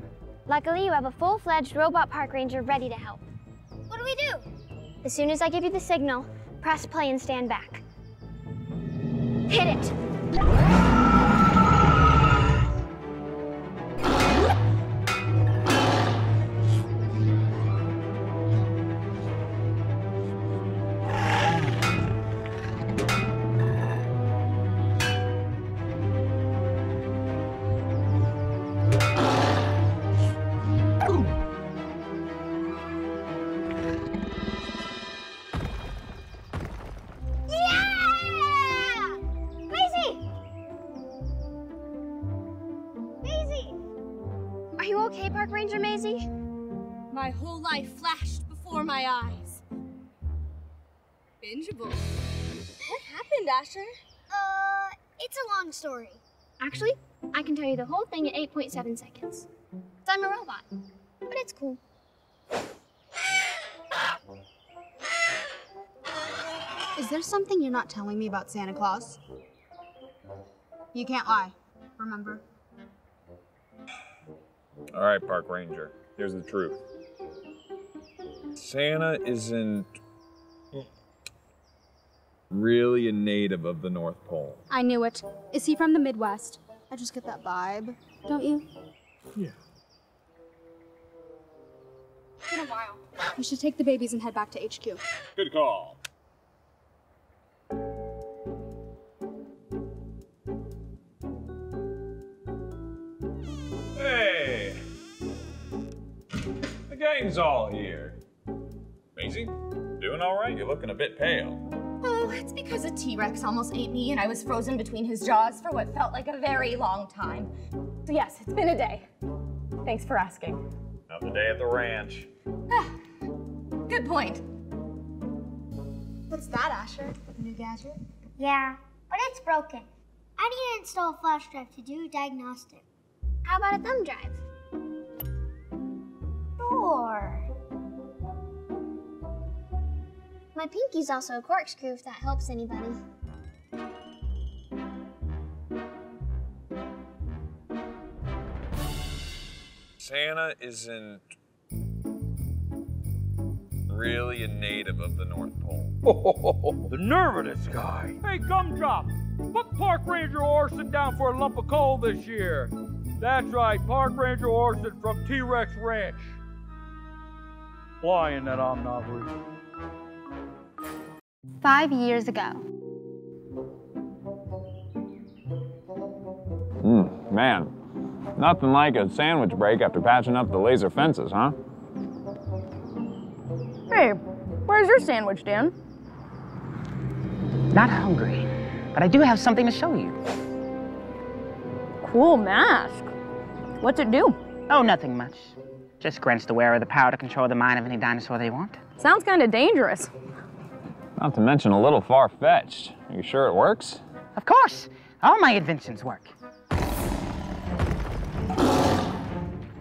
Luckily, you have a full fledged robot park ranger ready to help. What do we do? As soon as I give you the signal, press play and stand back. Hit it! It's a long story. Actually, I can tell you the whole thing in 8.7 seconds. 'Cause I'm a robot. But it's cool. Is there something you're not telling me about Santa Claus? You can't lie, remember? All right, Park Ranger. Here's the truth. Santa isn't really a native of the North Pole. I knew it. Is he from the Midwest? I just get that vibe, don't you? Yeah. It's been a while. We should take the babies and head back to HQ. Good call. Hey! The gang's all here. Maisie, doing all right? You're looking a bit pale. It's because a T-Rex almost ate me and I was frozen between his jaws for what felt like a very long time. So yes, it's been a day. Thanks for asking. Another day at the ranch. Ah, good point. What's that, Asher? A new gadget? Yeah, but it's broken. I need to install a flash drive to do a diagnostic. How about a thumb drive? Sure. My pinky's also a corkscrew if that helps anybody. Santa isn't really a native of the North Pole. the nerve of this guy. Hey, Gumdrop, put Park Ranger Orson down for a lump of coal this year. That's right, Park Ranger Orson from T-Rex Ranch. Flying that I'm not real. Five years ago. Mm, man, nothing like a sandwich break after patching up the laser fences, huh? Hey, where's your sandwich, Dan? Not hungry, but I do have something to show you. Cool mask. What's it do? Oh, nothing much. Just grants the wearer the power to control the mind of any dinosaur they want. Sounds kind of dangerous. Not to mention a little far fetched. Are you sure it works? Of course. All my inventions work.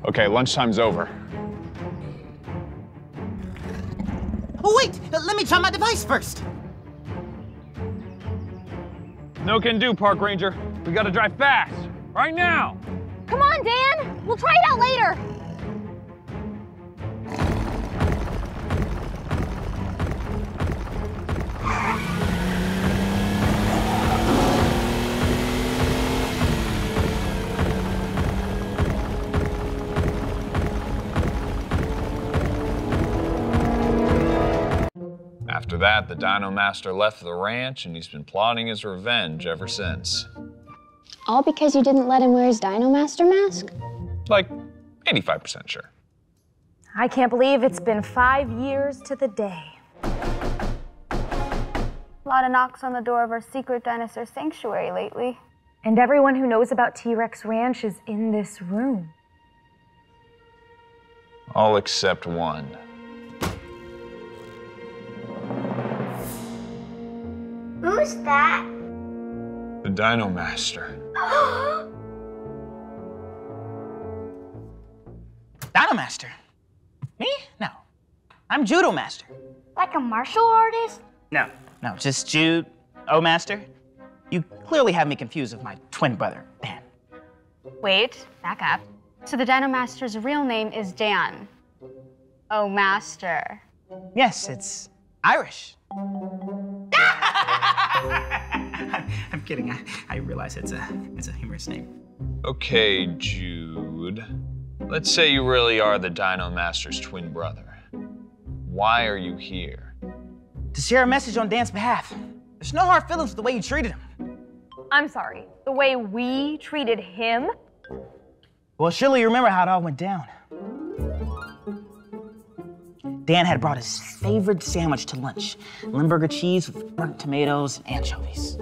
Okay, lunchtime's over. Oh, wait! uh, Let me try my device first. No can do, Park Ranger. We gotta drive fast. Right now. Come on, Dan. We'll try it out later. After that, the Dino Master left the ranch and he's been plotting his revenge ever since. All because you didn't let him wear his Dino Master mask? Like 85% sure. I can't believe it's been five years to the day. A lot of knocks on the door of our secret dinosaur sanctuary lately. And everyone who knows about T Rex Ranch is in this room. All except one. Who's that? The Dino Master. Dino Master. Me? No. I'm Judo Master. like a martial artist? No, no, just Jude, O Master. You clearly have me confused with my twin brother, Dan. Wait, back up. So the Dino Master's real name is Dan. Oh, Master. Yes, it's Irish. I'm kidding. I, I realize it's a it's a humorous name. Okay, Jude. Let's say you really are the Dino Master's twin brother. Why are you here? To share a message on Dan's behalf. There's no hard feelings with the way you treated him. I'm sorry, the way we treated him? Well, surely you remember how it all went down. Dan had brought his favorite sandwich to lunch Limburger cheese with burnt tomatoes and anchovies.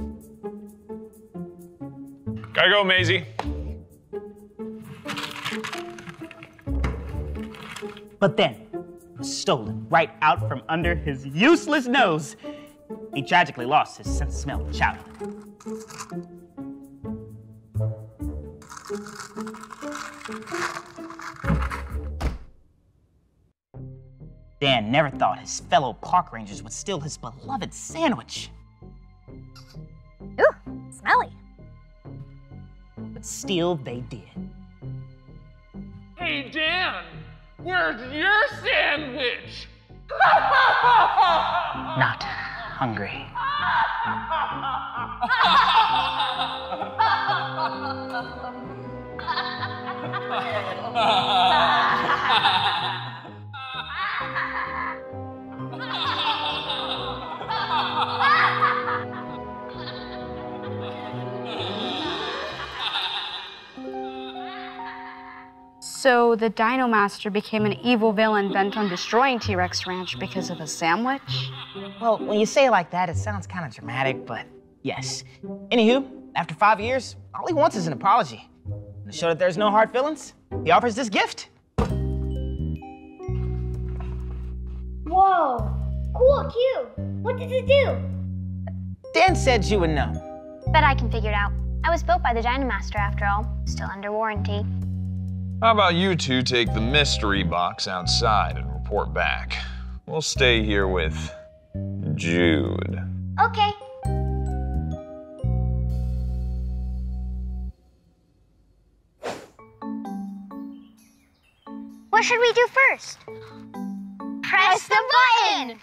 Gotta go, Maisie. But then, it was stolen right out from under his useless nose. He tragically lost his sense of smell in childhood. Dan never thought his fellow park rangers would steal his beloved sandwich. Ooh, smelly. But still, they did. Hey, Dan, where's your sandwich? Not hungry. So the Dino Master became an evil villain bent on destroying T Rex Ranch because of a sandwich? Well, when you say it like that, it sounds kind of dramatic, but yes. Anywho, after five years, all he wants is an apology. To show that there's no hard feelings, he offers this gift. Whoa! Cool cube! What does it do? Dan said you would know. Bet I can figure it out. I was built by the Dino Master after all. Still under warranty. How about you two take the mystery box outside and report back? We'll stay here with Jude. Okay. What should we do first? Press the button!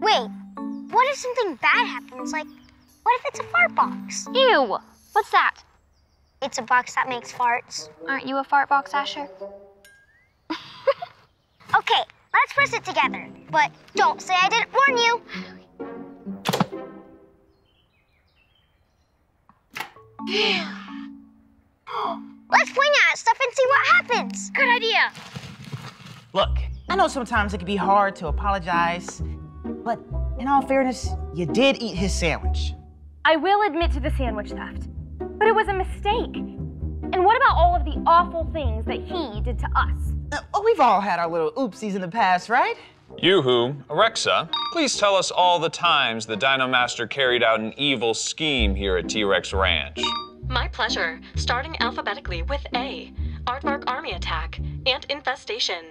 Wait, what if something bad happens? Like, what if it's a fart box? Ew! What's that? It's a box that makes farts. Aren't you a fart box, Asher? Okay, let's press it together. But don't say I didn't warn you. let's point at stuff and see what happens. Good idea. Look, I know sometimes it can be hard to apologize, but in all fairness, you did eat his sandwich. I will admit to the sandwich theft, but it was a mistake. And what about all of the awful things that he did to us? Uh, oh, we've all had our little oopsies in the past, right? Yoo-hoo, Alexa, please tell us all the times the Dino Master carried out an evil scheme here at T-Rex Ranch. My pleasure. Starting alphabetically with A. Aardvark army attack. Ant infestation.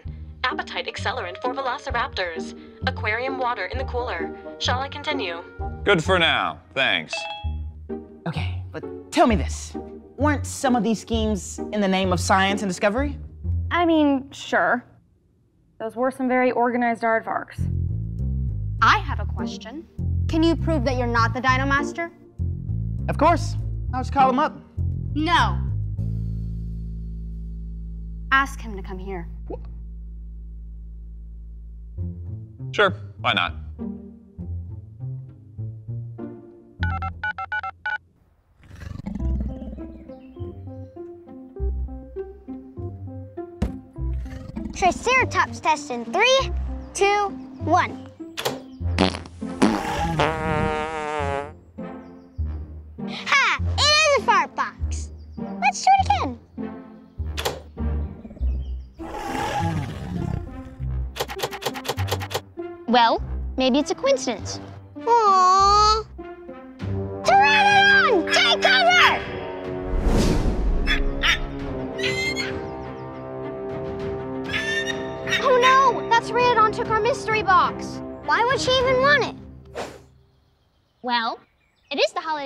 Appetite accelerant for velociraptors. Aquarium water in the cooler. Shall I continue? Good for now, thanks. Okay, but tell me this. Weren't some of these schemes in the name of science and discovery? I mean, sure. Those were some very organized aardvarks. I have a question. Can you prove that you're not the Dino Master? Of course. I'll just call him up. No. Ask him to come here. Sure, why not? Triceratops test in three, two, one. Ha! It is a fart box. Let's do it again. Well, maybe it's a coincidence.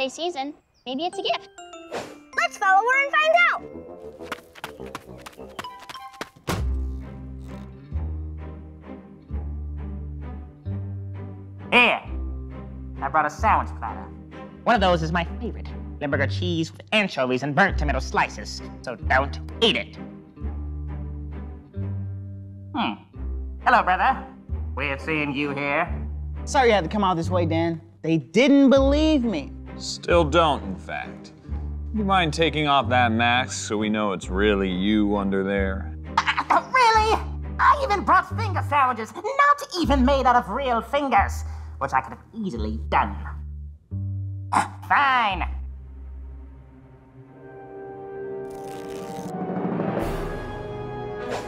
Holiday season. Maybe it's a gift. Let's follow her and find out. Here. I brought a sandwich platter. One of those is my favorite. Limburger cheese with anchovies and burnt tomato slices. So don't eat it. Hmm. Hello, brother. Weird seeing you here. Sorry you had to come all this way, Dan. They didn't believe me. Still don't, in fact. You mind taking off that mask so we know it's really you under there? Uh, really? I even brought finger sandwiches, not even made out of real fingers, which I could have easily done. Fine.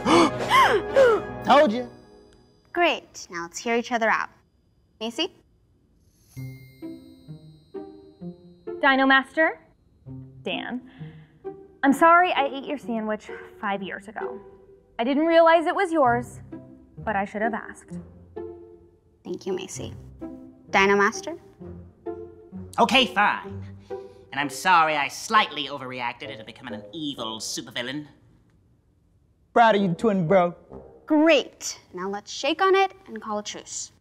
Told you. Great. Now let's hear each other out. Maisie? Dino Master, Dan. I'm sorry I ate your sandwich five years ago. I didn't realize it was yours, but I should have asked. Thank you, Maisie. Dino Master? Okay, fine. And I'm sorry I slightly overreacted into becoming an evil supervillain. Proud of you, twin bro. Great. Now let's shake on it and call a truce.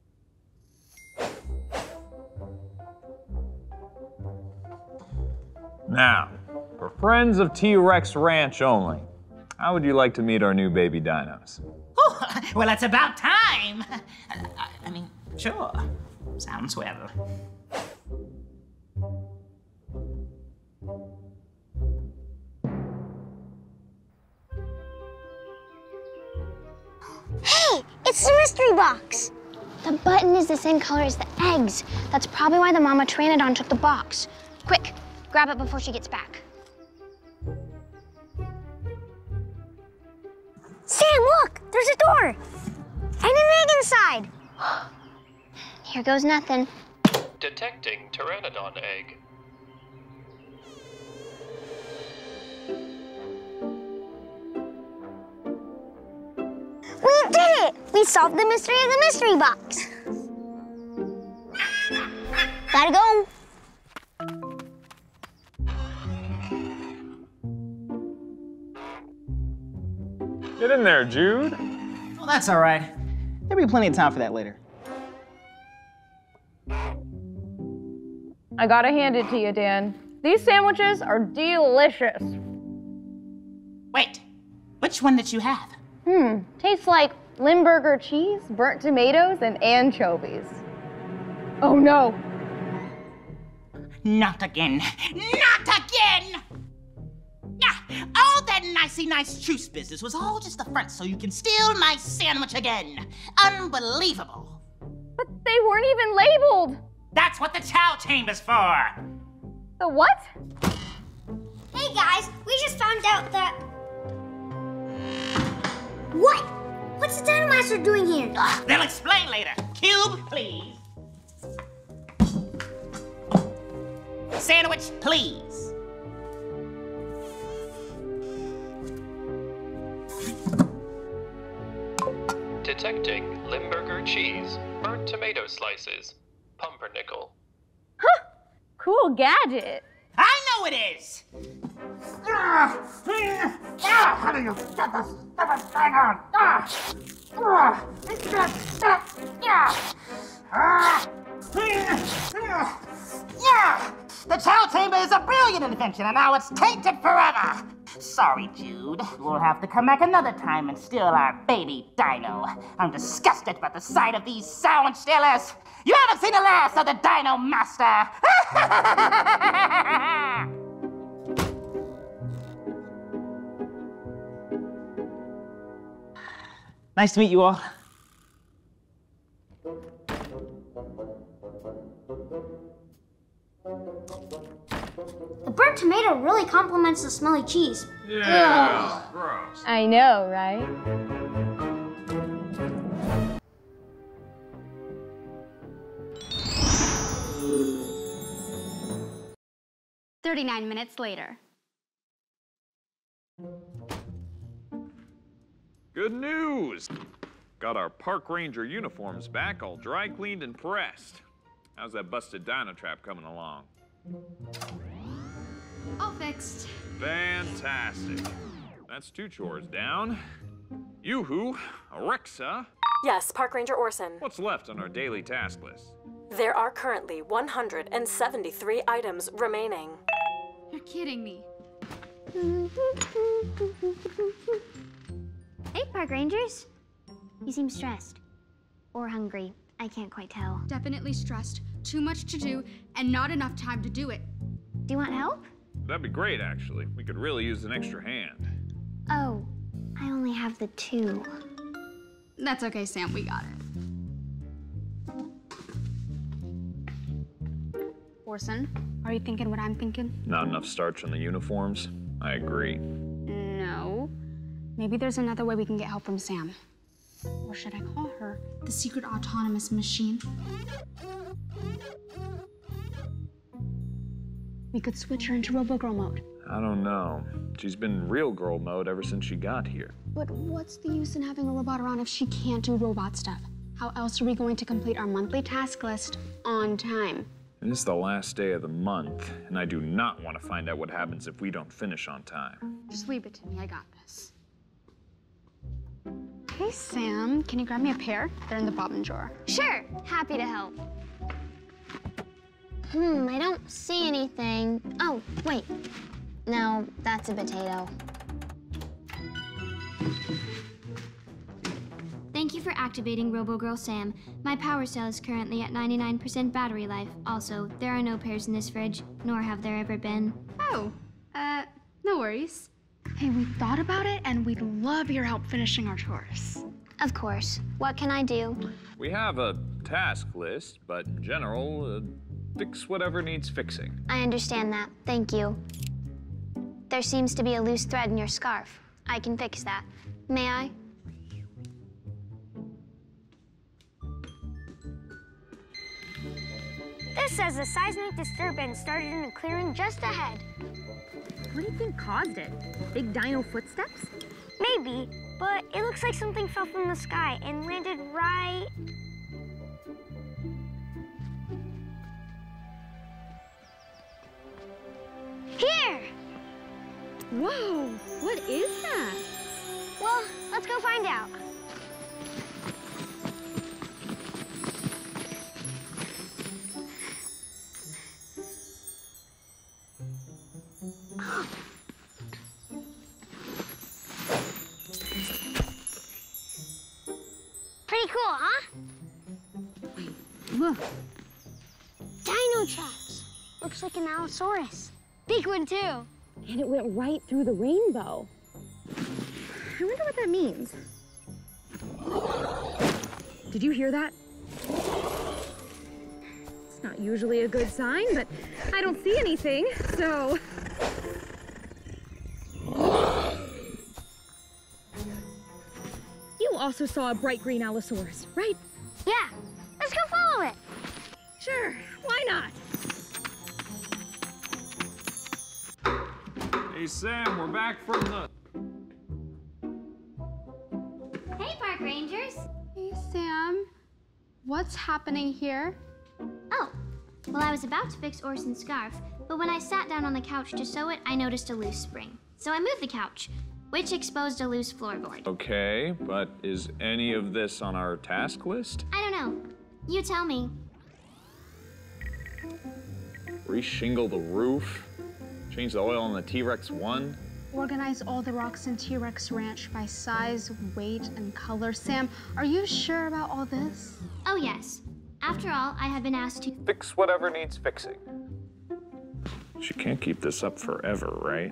Now, for friends of T-Rex Ranch only, how would you like to meet our new baby dinos? Oh, well, it's about time. Uh, I, I mean, sure. Sounds well. Hey, it's the mystery box. The button is the same color as the eggs. That's probably why the mama Pteranodon took the box. Quick, grab it before she gets back. Sam, look, there's a door. And an egg inside. Here goes nothing. Detecting Pteranodon egg. We did it! We solved the mystery of the mystery box. Gotta go. Get in there, Jude. Well, that's all right. There'll be plenty of time for that later. I gotta hand it to you, Dan. These sandwiches are delicious. Wait, which one did you have? Hmm, tastes like Limburger cheese, burnt tomatoes, and anchovies. Oh no. Not again. Not again! All that nicey nice truce business was all just a front so you can steal my sandwich again. Unbelievable. But they weren't even labeled. That's what the chow chamber's for. The what? Hey guys, we just found out that. What? What's the dynamite Master doing here? They'll explain later. Cube, please. Sandwich, please. Detecting Limburger cheese, burnt tomato slices, pumpernickel. Huh! Cool gadget. I know it is. How do you get this stupid thing on? Yeah! The chow chamber is a brilliant invention, and now it's tainted forever. Sorry, Jude. We'll have to come back another time and steal our baby dino. I'm disgusted by the sight of these sandwich stealers. You haven't seen the last of the Dino Master. Nice to meet you all. The burnt tomato really complements the smelly cheese. Yeah, gross. I know, right? Thirty-nine minutes later. Good news! Got our park ranger uniforms back, all dry cleaned and pressed. How's that busted dino trap coming along? All fixed. Fantastic. That's two chores down. Yoo-hoo, Alexa, Yes, Park Ranger Orson. what's left on our daily task list? There are currently 173 items remaining. You're kidding me. Hey, Park Rangers. You seem stressed. Or hungry. I can't quite tell. Definitely stressed. Too much to do, and not enough time to do it. Do you want help? That'd be great, actually. We could really use an extra hand. Oh, I only have the two. That's okay, Sam. We got it. Orson, are you thinking what I'm thinking? Not enough starch on the uniforms? I agree. No. Maybe there's another way we can get help from Sam. Or should I call her the secret autonomous machine? We could switch her into RoboGirl mode. I don't know. She's been real girl mode ever since she got here. But what's the use in having a robot around if she can't do robot stuff? How else are we going to complete our monthly task list on time? And it's the last day of the month, and I do not want to find out what happens if we don't finish on time. Just leave it to me. I got this. Hey, Sam, can you grab me a pair? They're in the bobbin drawer. Sure, happy to help. Hmm, I don't see anything. Oh, wait. No, that's a potato. Thank you for activating RoboGirl Sam. My power cell is currently at 99% battery life. Also, there are no pears in this fridge, nor have there ever been. Oh, uh, no worries. Hey, we thought about it, and we'd love your help finishing our chores. Of course. What can I do? We have a task list, but in general, uh, fix whatever needs fixing. I understand that. Thank you. There seems to be a loose thread in your scarf. I can fix that. May I? This says a seismic disturbance started in a clearing just ahead. What do you think caused it? Big dino footsteps? Maybe, but it looks like something fell from the sky and landed right. Here! Whoa, what is that? Well, let's go find out. Pretty cool, huh? Wait, Look. Dino tracks. Looks like an Allosaurus. Big one, too. And it went right through the rainbow. I wonder what that means. Did you hear that? It's not usually a good sign, but I don't see anything, so. Also saw a bright green Allosaurus, right? Yeah, let's go follow it. Sure, why not? Hey, Sam, we're back from the. Hey, park rangers. Hey, Sam. What's happening here? Oh, well, I was about to fix Orson's scarf, but when I sat down on the couch to sew it, I noticed a loose spring. So I moved the couch, which exposed a loose floorboard. Okay, but is any of this on our task list? I don't know. You tell me. Reshingle the roof? Change the oil on the T Rex 1? Organize all the rocks in T Rex Ranch by size, weight, and color. Sam, are you sure about all this? Oh, yes. After all, I have been asked to. Fix whatever needs fixing. She can't keep this up forever, right?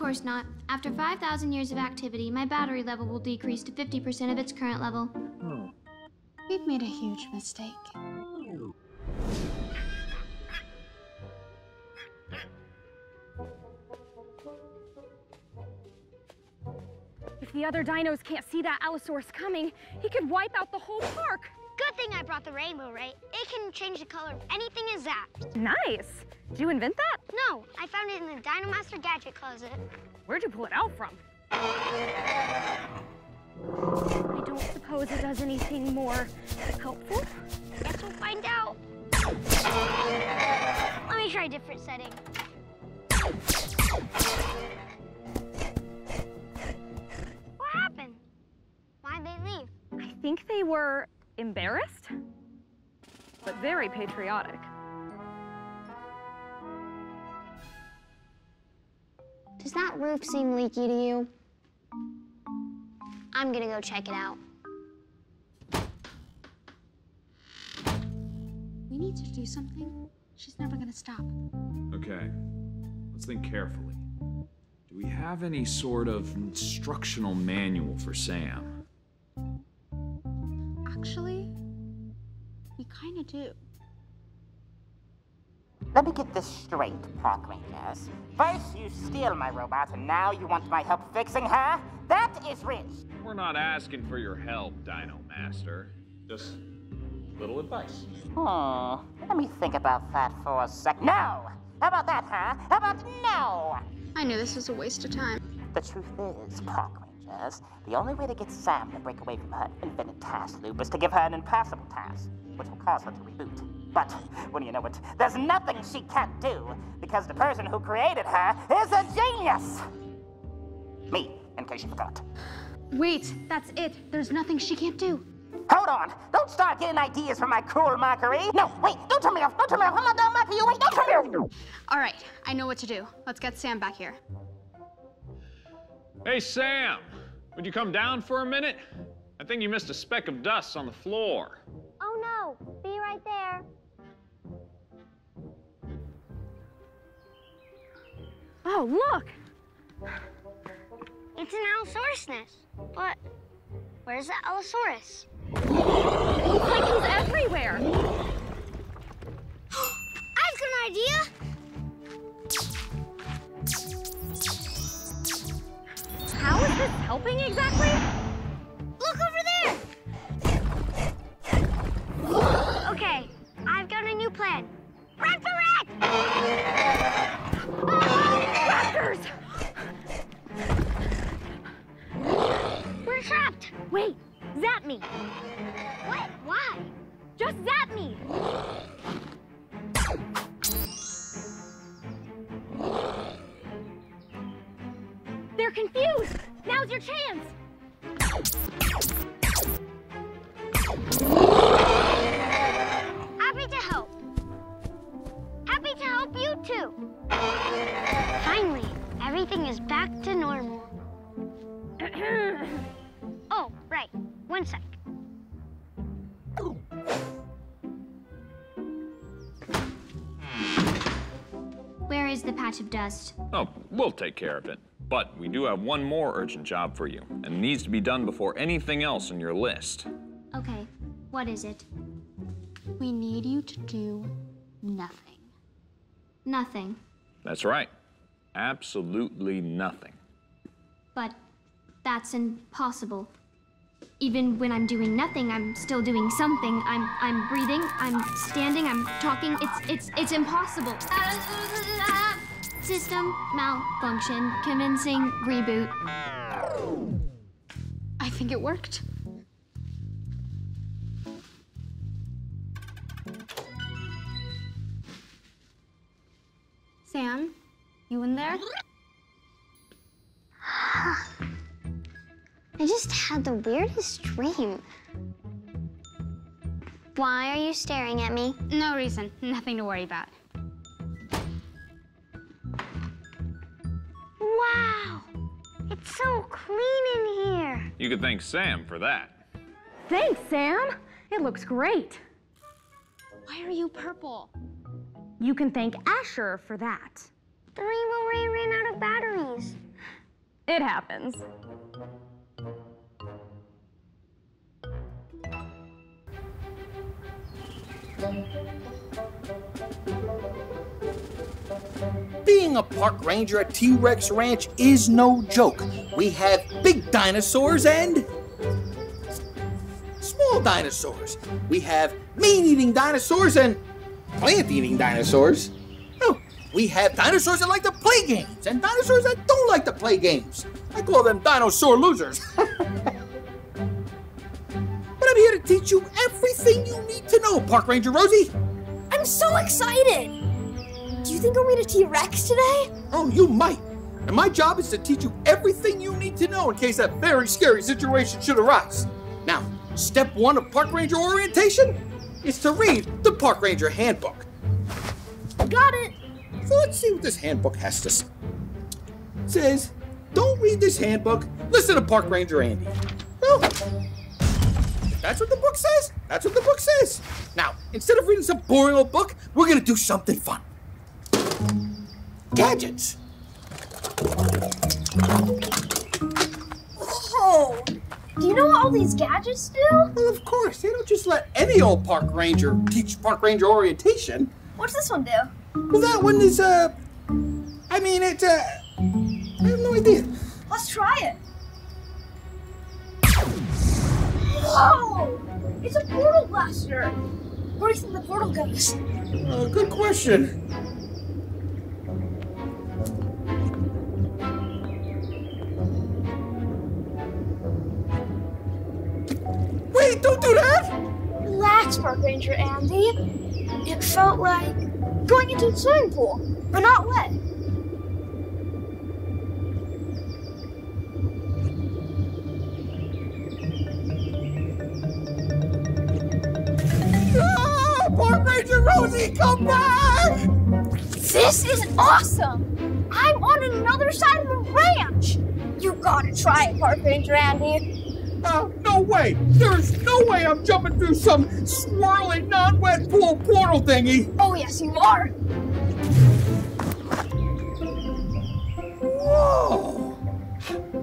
Of course not. After 5,000 years of activity, my battery level will decrease to 50% of its current level. Hmm. We've made a huge mistake. If the other dinos can't see that Allosaurus coming, he could wipe out the whole park. Good thing I brought the rainbow, right? It can change the color of anything it zaps. Nice. Did you invent that? No, I found it in the Dino Master gadget closet. Where'd you pull it out from? I don't suppose it does anything more helpful. Guess we'll find out. Let me try a different setting. What happened? Why'd they leave? I think they were embarrassed, but very patriotic. Does that roof seem leaky to you? I'm gonna go check it out. We need to do something. She's never gonna stop. Okay, let's think carefully. Do we have any sort of instructional manual for Sam? Actually, we kinda do. Let me get this straight, Park Rangers. First, you steal my robot, and now you want my help fixing her? That is rich. We're not asking for your help, Dino Master. Just little advice. Hmm. Let me think about that for a sec. No! How about that, huh? How about no? I knew this was a waste of time. The truth is, Park Rangers, the only way to get Sam to break away from her infinite task loop is to give her an impossible task, which will cause her to reboot. But, when you know it, there's nothing she can't do, because the person who created her is a genius! Me, in case you forgot. Wait, that's it. There's nothing she can't do. Hold on! Don't start getting ideas from my cruel mockery! No, wait! Don't turn me off! Don't turn me off! I'm not done mocking you! Wait, don't turn me off! All right, I know what to do. Let's get Sam back here. Hey, Sam! Would you come down for a minute? I think you missed a speck of dust on the floor. Oh no, be right there. Oh, look! It's an Allosaurus nest. But where's the Allosaurus? Like he's everywhere. I've got an idea. How is this helping exactly? Look over there. Okay, I've got a new plan. Run for it! Trapped. Wait, zap me. What? Why? Just zap me. They're confused. Now's your chance. Happy to help. Happy to help you too. Finally, everything is back to normal. oh, right. One sec. Where is the patch of dust? Oh, we'll take care of it. But we do have one more urgent job for you, and it needs to be done before anything else on your list. Okay, what is it? We need you to do nothing. Nothing. That's right. Absolutely nothing. But that's impossible. Even when I'm doing nothing, I'm still doing something. I'm I'm breathing, I'm standing, I'm talking. It's it's it's impossible. System malfunction. Convincing reboot. I think it worked. Sam, you in there? I just had the weirdest dream. Why are you staring at me? No reason. Nothing to worry about. Wow! It's so clean in here. You could thank Sam for that. Thanks, Sam. It looks great. Why are you purple? You can thank Asher for that. The Rainbow Ray ran out of batteries. It happens. Being a park ranger at T Rex Ranch is no joke. We have big dinosaurs and small dinosaurs. We have meat eating dinosaurs and plant eating dinosaurs. Oh, we have dinosaurs that like to play games and dinosaurs that don't like to play games. I call them dinosaur losers. teach you everything you need to know, Park Ranger Rosie. I'm so excited! Do you think I'll meet a T-Rex today? Oh, you might. And my job is to teach you everything you need to know in case that very scary situation should arise. Now, step one of Park Ranger orientation is to read the Park Ranger Handbook. Got it. So let's see what this handbook has to say. It says, don't read this handbook, listen to Park Ranger Andy. Well, that's what the book says. That's what the book says. Now, instead of reading some boring old book, we're gonna do something fun. Gadgets. Oh, do you know what all these gadgets do? Well, of course. They don't just let any old park ranger teach park ranger orientation. What's this one do? Well, that one is, uh, I mean, it's, uh, I have no idea. Let's try it. Whoa! It's a portal blaster. Where do you think the portal goes? Uh, good question. Wait, don't do that! Relax, Park Ranger Andy. It felt like going into a swimming pool, but not wet. Ranger Rosie, come back! This is awesome! I'm on another side of the ranch! You gotta try it, Park Ranger Andy. Uh, no way! There is no way I'm jumping through some swirly, non-wet pool portal thingy! Oh, yes, you are! Whoa!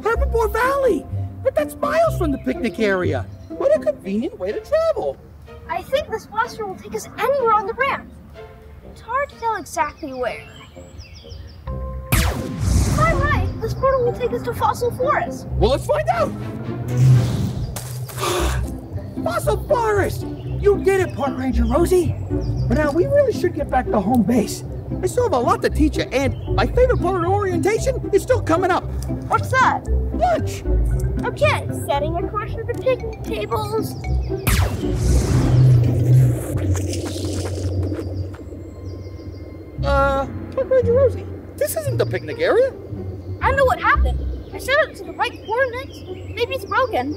Herbivore Valley! But that's miles from the picnic area! What a convenient way to travel! I think this blaster will take us anywhere on the ranch. It's hard to tell exactly where. Right. This portal will take us to Fossil Forest. Well, let's find out! Fossil Forest! You did it, Park Ranger Rosie! But now we really should get back to home base. I still have a lot to teach you, and my favorite part of orientation is still coming up. What's that? Lunch! Okay, setting a course for the picnic tables. Uh, Park Ranger Rosie, this isn't the picnic area. I know what happened. I set it to the right coordinates. Maybe it's broken.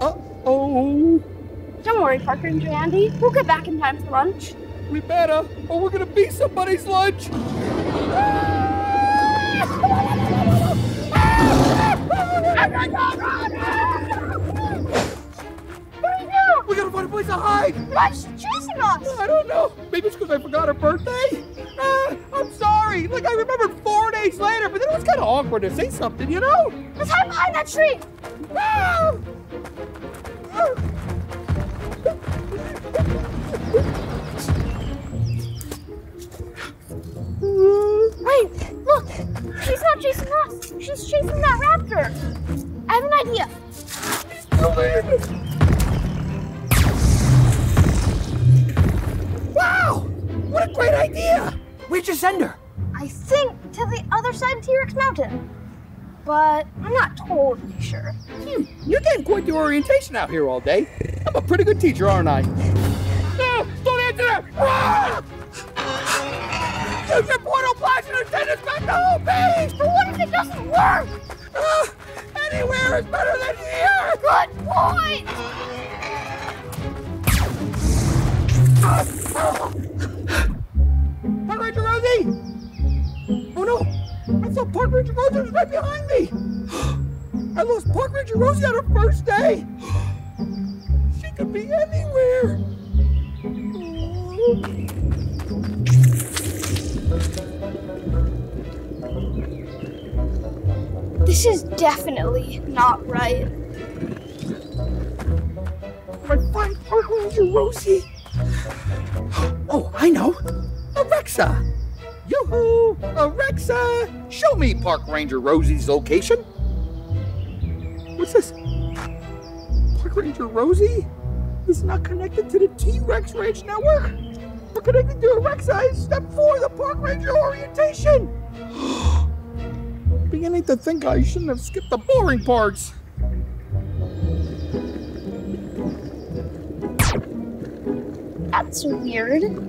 Uh-oh. Don't worry, Park Ranger Andy. We'll get back in time for lunch. We better, or we're gonna be somebody's lunch. What are you doing? We gotta find a place to hide. Why is she chasing us? I don't know. Maybe it's because I forgot her birthday. Uh, I'm sorry. Like I remembered four days later, but then it was kind of awkward to say something, you know? Let's hide behind that tree. Ah! Send her? I think to the other side of T-Rex Mountain. But I'm not totally sure. Hmm, you're getting quite the orientation out here all day. I'm a pretty good teacher, aren't I? No! Don't answer that! Run! Use your portal blast and send us back to home base! But what if it doesn't work? Uh, anywhere is better than here! Good point! I thought Park Ranger Rosie was right behind me! I lost Park Ranger Rosie on her first day! She could be anywhere! This is definitely not right. But find Park Ranger Rosie! Oh, I know! Alexa! Yoo-hoo! Alexa! Show me Park Ranger Rosie's location! What's this? Park Ranger Rosie is not connected to the T-Rex Ranch Network! We're connected to Alexa is step four, the Park Ranger orientation! Beginning to think I shouldn't have skipped the boring parts. That's weird.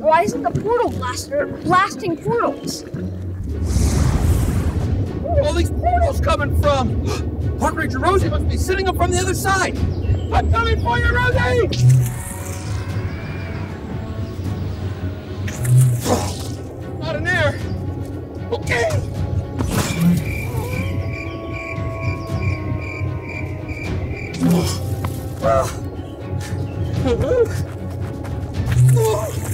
Why isn't the portal blaster blasting portals? Where are all these portals coming from? Park Ranger Rosie must be sitting up from the other side. I'm coming for you, Rosie! Not in there. Okay. Oh.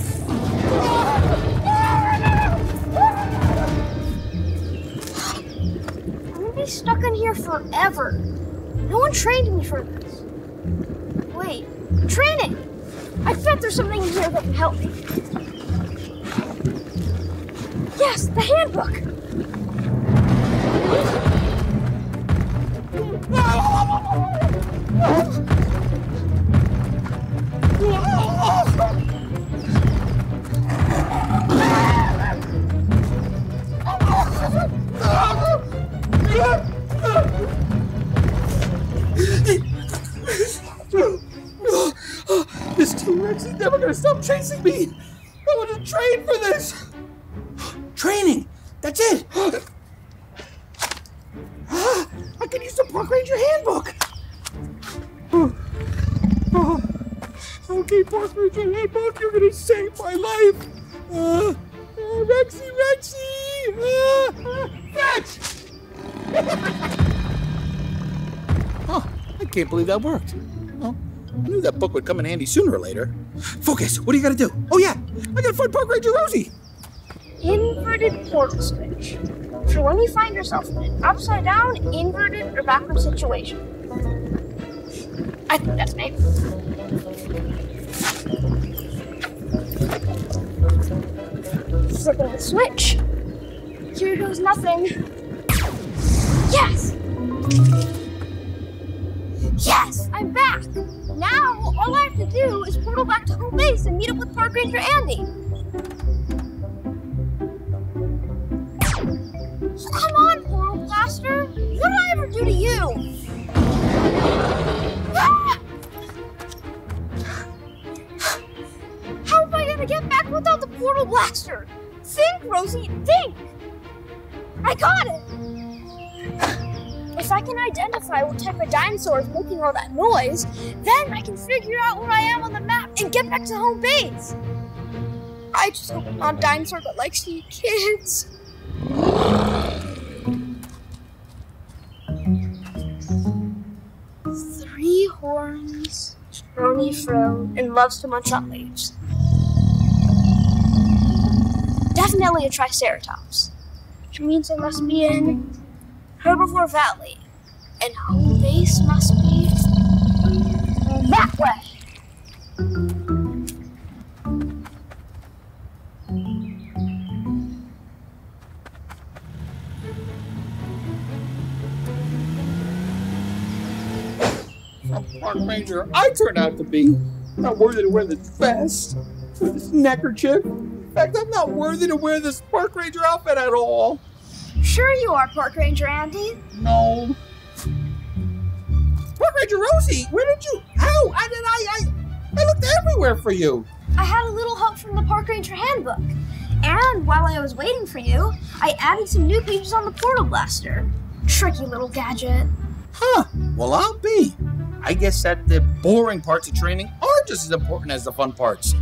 I'm gonna be stuck in here forever. No one trained me for this. Wait, training! I bet there's something in here that can help me. Yes, the handbook! This T-Rex is never gonna stop chasing me! I want to train for this! Training! That's it! I can use the Park Ranger handbook! Okay, Park Ranger handbook, you're gonna save my life! Uh, uh, Rexy, Rexy! Uh, uh! Oh, I can't believe that worked. Well, I knew that book would come in handy sooner or later. Focus, what do you gotta do? Oh yeah, I gotta find Park Ranger Rosie! Inverted portal switch. For when you find yourself in an upside down, inverted, or backward situation. I think that's me. Flipping the switch. Here goes nothing. Yes! Yes! I'm back! Now, all I have to do is portal back to home base and meet up with Park Ranger Andy. Come on, Portal Blaster! What did I ever do to you? Ah! How am I gonna get back without the Portal Blaster? Think, Rosie, think! I got it! I can identify what type of dinosaur is making all that noise, then I can figure out where I am on the map and get back to home base. I just hope I'm not a dinosaur that likes to eat kids. Three horns, stony fro, and loves to munch on leaves. Definitely a Triceratops, which means it must be in Herbivore Valley, and home base must be that way. Park ranger I turned out to be. Not worthy to wear this vest, this neckerchief. In fact, I'm not worthy to wear this park ranger outfit at all. Sure you are, Park Ranger Andy. No, Park Ranger Rosie, where did you? How? I did I? I, I looked everywhere for you. I had a little help from the Park Ranger handbook. And while I was waiting for you, I added some new pages on the Portal Blaster. Tricky little gadget. Huh. Well, I'll be. I guess that the boring parts of training are just as important as the fun parts.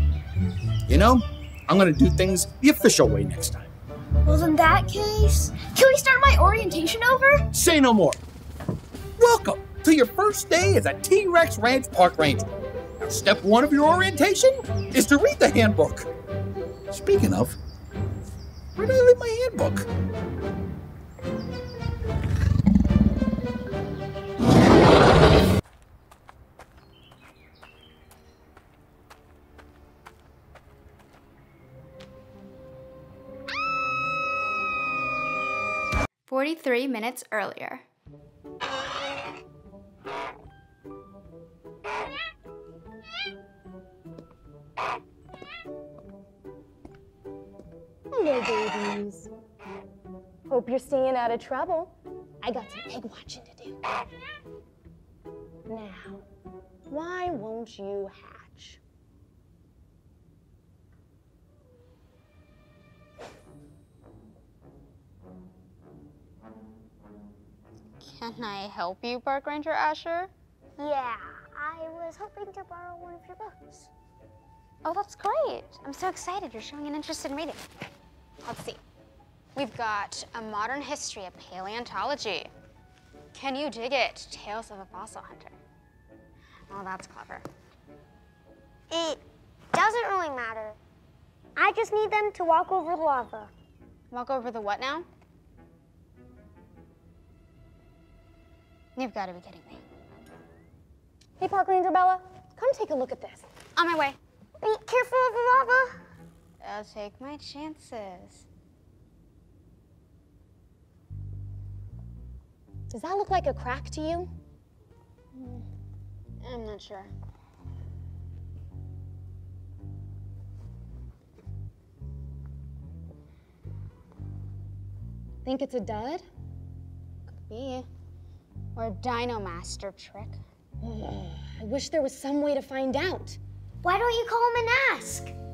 You know, I'm gonna do things the official way next time. Well, in that case, can we start my orientation over? Say no more. Welcome to your first day as a T Rex Ranch Park Ranger. Now, step one of your orientation is to read the handbook. Speaking of, where did I leave my handbook? Forty-three minutes earlier. Hello, babies. Hope you're staying out of trouble. I got some egg watching to do. Now, why won't you hatch? Can I help you, Park Ranger Asher? Yeah, I was hoping to borrow one of your books. Oh, that's great. I'm so excited you're showing an interest in reading. Let's see. We've got a modern history of paleontology. Can you dig it? Tales of a fossil hunter. Oh, that's clever. It doesn't really matter. I just need them to walk over the lava. Walk over the what now? You've got to be kidding me. Hey, Park Ranger Bella, come take a look at this. On my way. Be careful of the lava. I'll take my chances. Does that look like a crack to you? Mm, I'm not sure. Think it's a dud? Could be. Or a Dino Master trick. Oh, I wish there was some way to find out. Why don't you call him and ask?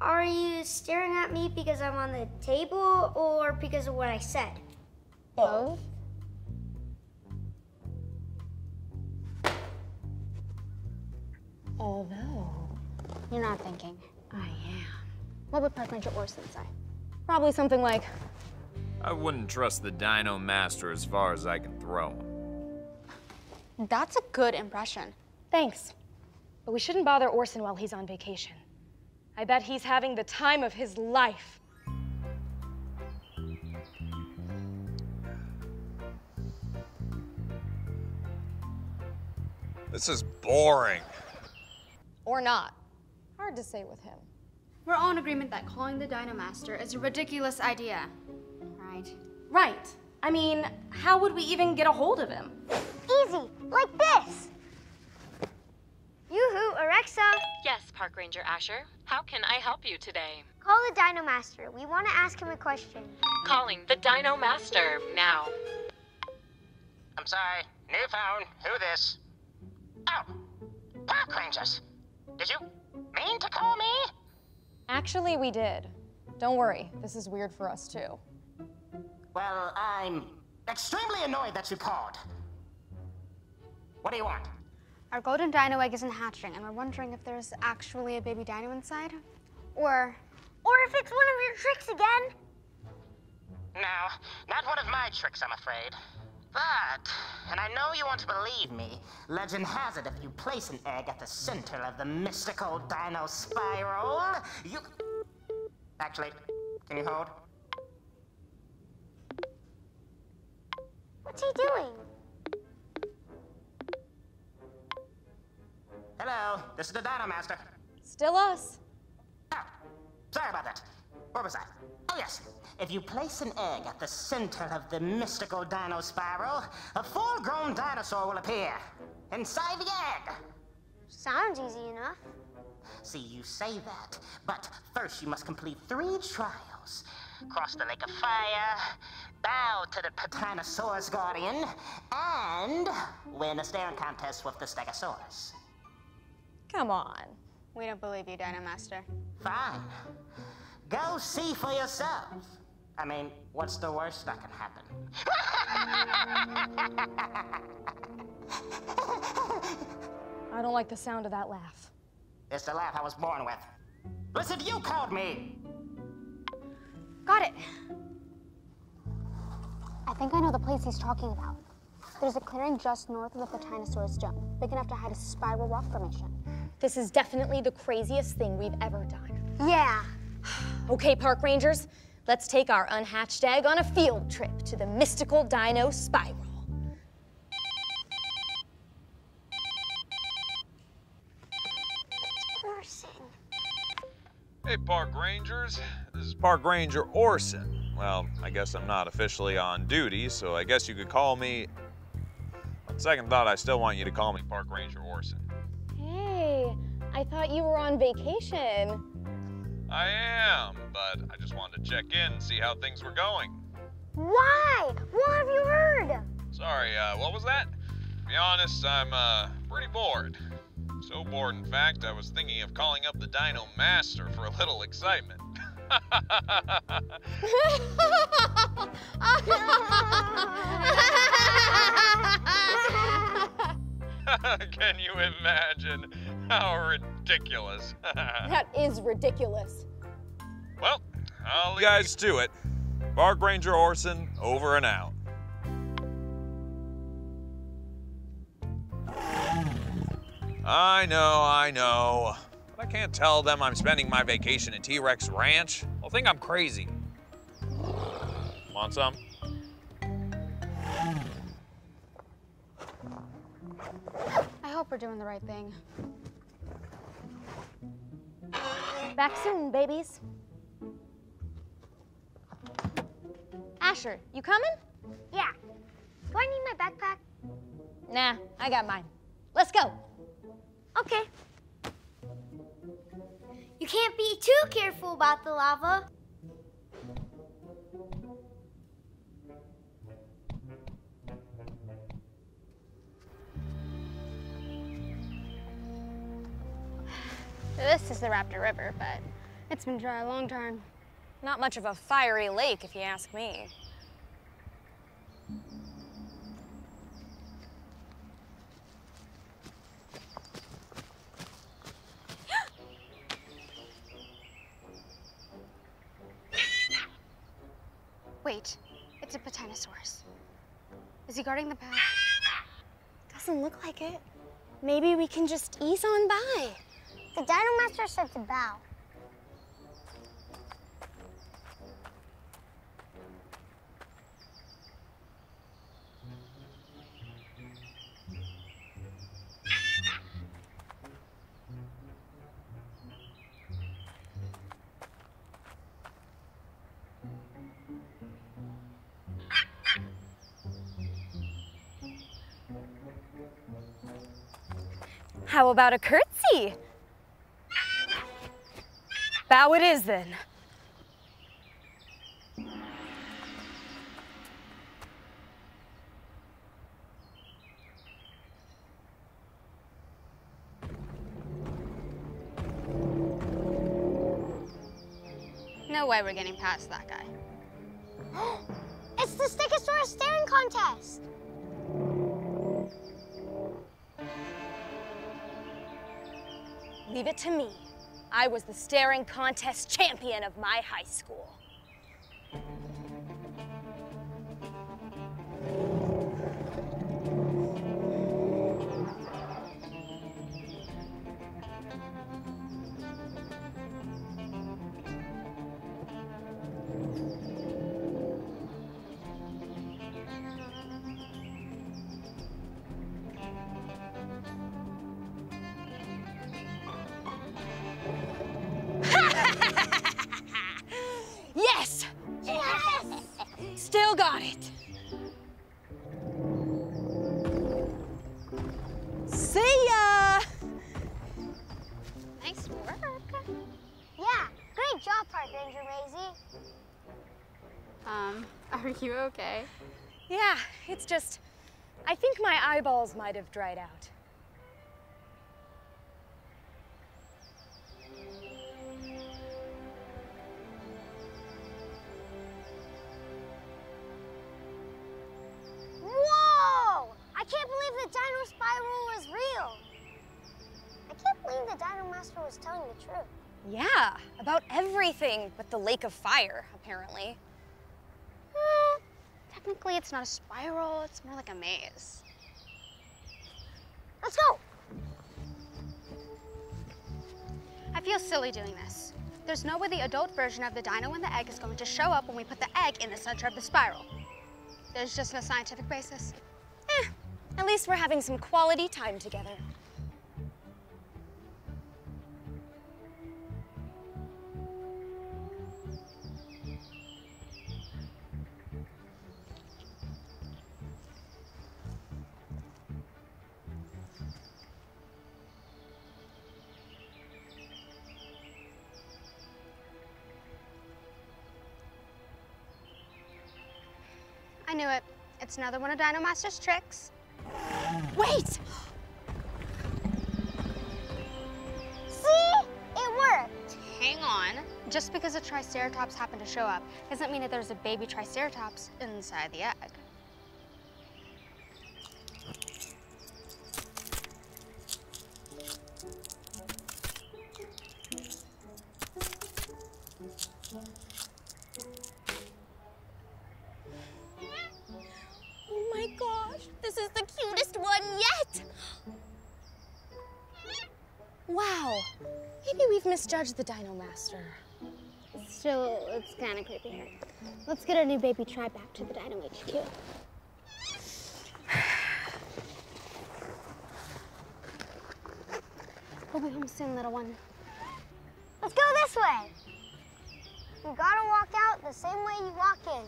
Are you staring at me because I'm on the table or because of what I said? Both? Although, You're not thinking. I am. What would Park Ranger Orson say? Probably something like, I wouldn't trust the Dino Master as far as I can throw him. That's a good impression. thanks. But we shouldn't bother Orson while he's on vacation. I bet he's having the time of his life. This is boring. Or not. Hard to say with him. We're all in agreement that calling the Dino Master is a ridiculous idea. Right. Right. I mean, how would we even get a hold of him? Easy, like this. Yoo-hoo, Alexa. Yes, Park Ranger Asher. How can I help you today? Call the Dino Master. We want to ask him a question. Calling the Dino Master now. I'm sorry. New phone. Who this? Oh, Park Rangers. Did you mean to call me? Actually, we did. Don't worry, this is weird for us too. Well, I'm extremely annoyed that you called. What do you want? Our golden dino egg isn't hatching, and we're wondering if there's actually a baby dino inside. Or. Or if it's one of your tricks again. No, not one of my tricks, I'm afraid. But, and I know you want to believe me, legend has it if you place an egg at the center of the mystical dino spiral, you. Actually, can you hold? What's he doing? Hello, this is the Dino Master. Still us. Ah, sorry about that. Where was I? Oh, yes. If you place an egg at the center of the mystical dino spiral, a full grown dinosaur will appear inside the egg. Sounds easy enough. See, you say that, but first you must complete three trials cross the Lake of Fire, bow to the Patanosaurus Guardian, and win a staring contest with the Stegosaurus. Come on. We don't believe you, Dino Master. Fine. Go see for yourself. I mean, what's the worst that can happen? I don't like the sound of that laugh. It's the laugh I was born with. Listen, you called me! Got it. I think I know the place he's talking about. There's a clearing just north of the Patinosaurus jump, big enough to hide a spiral rock formation. This is definitely the craziest thing we've ever done. Yeah. Okay, park rangers, let's take our unhatched egg on a field trip to the mystical dino spiral. Orson. Hey, Park Rangers. This is Park Ranger Orson. Well, I guess I'm not officially on duty, so I guess you could call me. On second thought, I still want you to call me Park Ranger Orson. Hey, I thought you were on vacation. I am, but I just wanted to check in and see how things were going. Why? What have you heard? Sorry, uh, what was that? To be honest, I'm, uh, pretty bored. So bored, in fact, I was thinking of calling up the Dino Master for a little excitement. Can you imagine? How ridiculous. That is ridiculous. well, I'll leave you guys to it. Park Ranger Orson, over and out. I know, I know. But I can't tell them I'm spending my vacation in T-Rex Ranch. They'll think I'm crazy. Want some? I hope we're doing the right thing. Back soon, babies. Asher, you coming? Yeah. Do I need my backpack? Nah, I got mine. Let's go. Okay. You can't be too careful about the lava. This is the Raptor River, but it's been dry a long time. Not much of a fiery lake, if you ask me. Wait, it's a Patinosaurus. Is he guarding the path? Doesn't look like it. Maybe we can just ease on by. The Dino Master said to bow. How about a curtsy? Bow it is then. No way we're getting past that guy. it's the Stegosaurus staring contest. Leave it to me. I was the staring contest champion of my high school. are you okay? Yeah, it's just, I think my eyeballs might have dried out. Whoa! I can't believe the Dino Spiral was real. I can't believe the Dino Master was telling the truth. Yeah, about everything but the Lake of Fire, apparently. Technically, it's not a spiral, it's more like a maze. Let's go! I feel silly doing this. There's no way the adult version of the dino in the egg is going to show up when we put the egg in the center of the spiral. There's just no scientific basis. Eh, at least we're having some quality time together. Knew it. It's another one of Dino Master's tricks. Wait! See? It worked. Hang on. Just because a Triceratops happened to show up doesn't mean that there's a baby Triceratops inside the egg. We've misjudged the Dino Master. Still, it's kind of creepy here. Let's get our new baby Tri back to the Dino HQ. We'll be home soon, little one. Let's go this way. You gotta walk out the same way you walk in.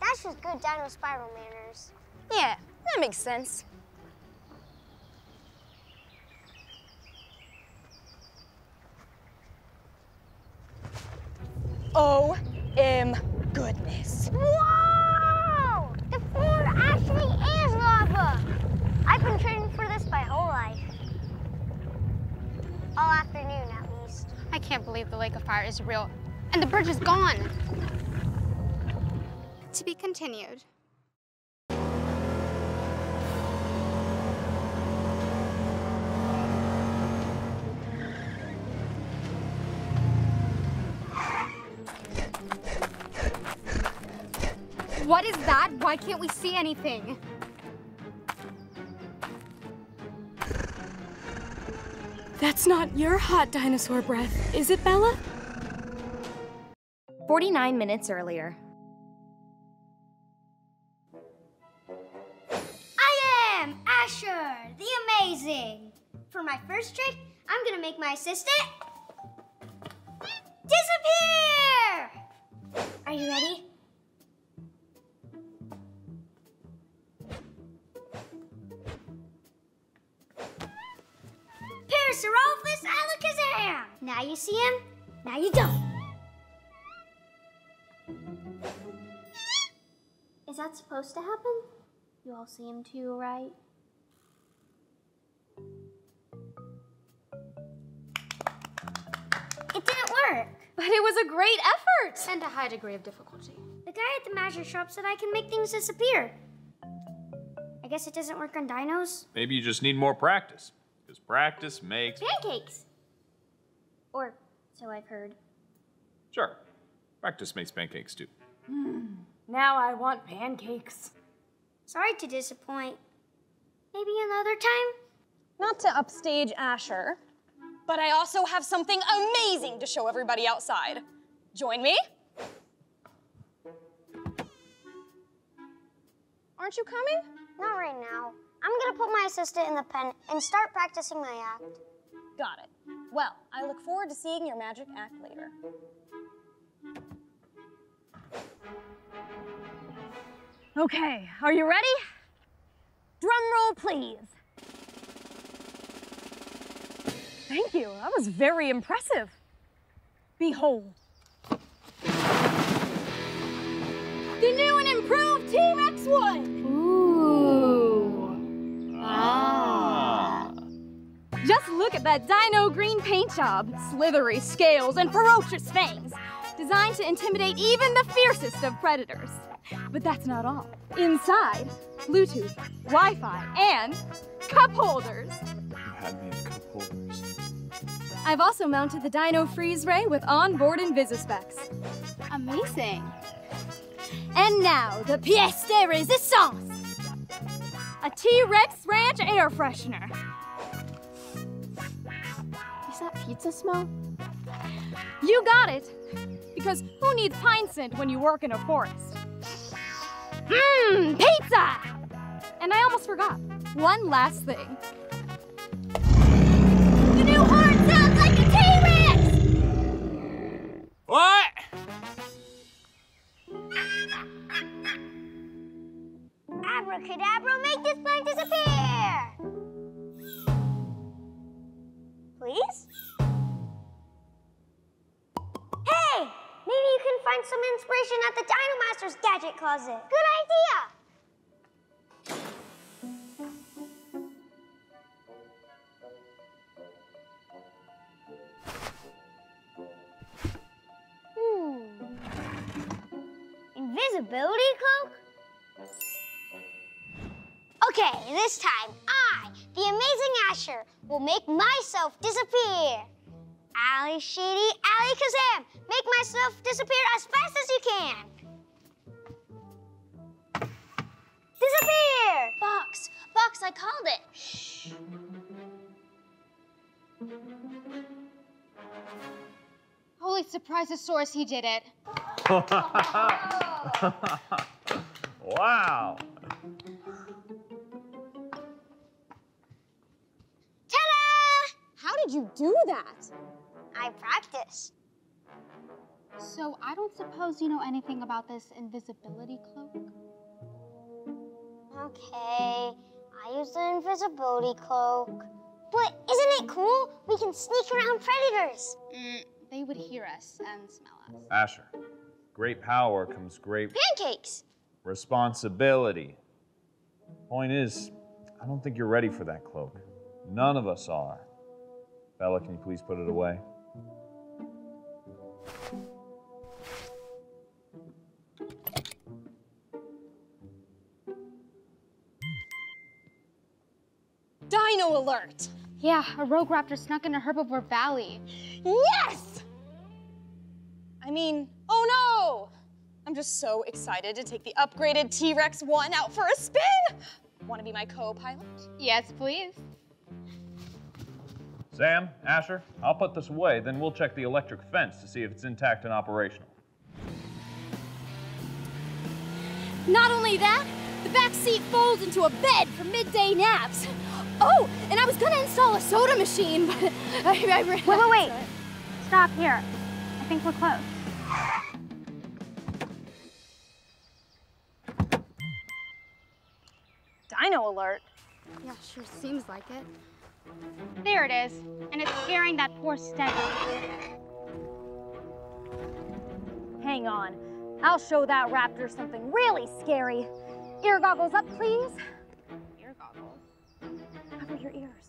That's just good Dino Spiral manners. Yeah, that makes sense. Oh, M goodness. Whoa! The floor actually is lava! I've been training for this my whole life. All afternoon, at least. I can't believe the Lake of Fire is real. And the bridge is gone. To be continued. What is that? Why can't we see anything? That's not your hot dinosaur breath, is it, Bella? 49 minutes earlier. I am Asher, the Amazing. For my first trick, I'm gonna make my assistant disappear! Are you ready? Parasaurolophus alakazam! Now you see him, now you don't. Is that supposed to happen? You all see him too, right? It didn't work. But it was a great effort! And a high degree of difficulty. The guy at the magic shop said I can make things disappear. I guess it doesn't work on dinos. Maybe you just need more practice. Because practice makes. Pancakes! Or so I've heard. Sure. Practice makes pancakes too. Hmm, now I want pancakes. Sorry to disappoint. Maybe another time? Not to upstage Asher, but I also have something amazing to show everybody outside. Join me? Aren't you coming? Not right now. I'm gonna put my assistant in the pen and start practicing my act. Got it. Well, I look forward to seeing your magic act later. Okay, are you ready? Drum roll, please. Thank you, that was very impressive. Behold. The new and improved T-Rex 1! Look at that dino green paint job. Slithery scales and ferocious fangs. Designed to intimidate even the fiercest of predators. But that's not all. Inside, Bluetooth, Wi-Fi, and cup holders. You had me at cup holders. I've also mounted the Dino Freeze Ray with onboard Invisispecs. Amazing. And now, the pièce de résistance! A T-Rex Ranch air freshener. That pizza smell? You got it! Because who needs pine scent when you work in a forest? Mmm, pizza! And I almost forgot. One last thing. The new horn sounds like a T-Rex! What? Abracadabra, make this plane disappear! Please? Maybe you can find some inspiration at the Dino Master's gadget closet. Good idea! Hmm. Invisibility cloak? Okay, this time I, the amazing Asher, will make myself disappear. Ali Sheedy, Ali Kazam, make myself disappear as fast as you can. Disappear! Box, Box, I called it. Holy surprisosaurus, he did it. wow. Ta-da! How did you do that? I practice. So I don't suppose you know anything about this invisibility cloak? Okay, I use the invisibility cloak. But isn't it cool? We can sneak around predators. Mm, they would hear us and smell us. Asher, great power comes great Pancakes! responsibility. Point is, I don't think you're ready for that cloak. None of us are. Bella, can you please put it away? Dino alert! Yeah, a rogue raptor snuck into Herbivore Valley. Yes! I mean, oh no! I'm just so excited to take the upgraded T-Rex 1 out for a spin! Want to be my co-pilot? Yes, please. Sam, Asher, I'll put this away, then we'll check the electric fence to see if it's intact and operational. Not only that, the back seat folds into a bed for midday naps. Oh, and I was gonna install a soda machine, but I, I Wait, wait, wait. Stop here. I think we're close. Dino alert. Yeah, sure seems like it. There it is. And it's scaring that poor Stego. Hang on. I'll show that raptor something really scary. Ear goggles up, please. Ear goggles. Cover your ears.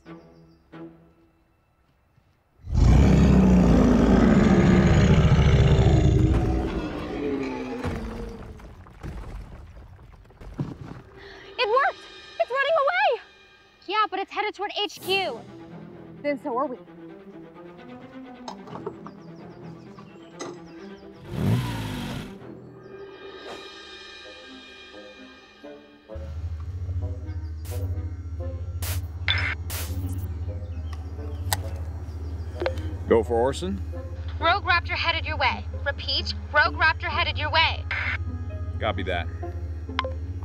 But it's headed toward HQ. Then so are we. Go for Orson. Rogue Raptor headed your way. Repeat, Rogue Raptor headed your way. Copy that.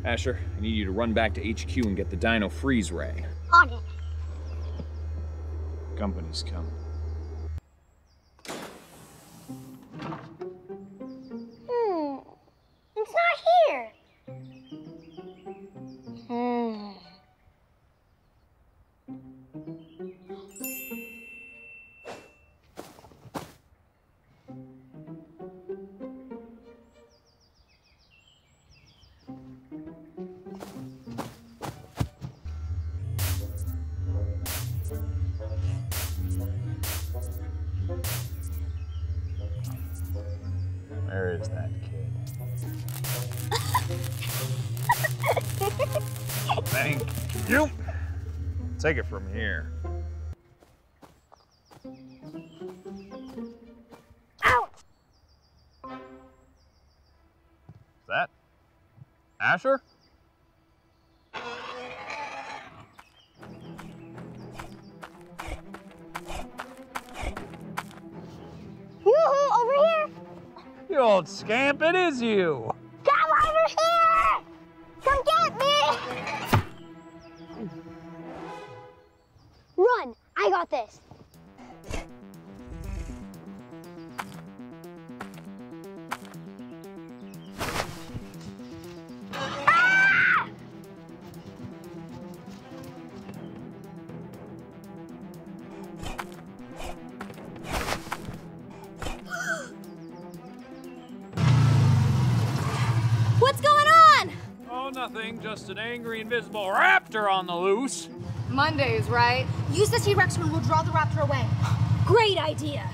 Asher, I need you to run back to HQ and get the Dino Freeze Ray. On it. Company's coming. Take it from here. Mondays, right? Use the T-Rex when we'll draw the raptor away. Great idea.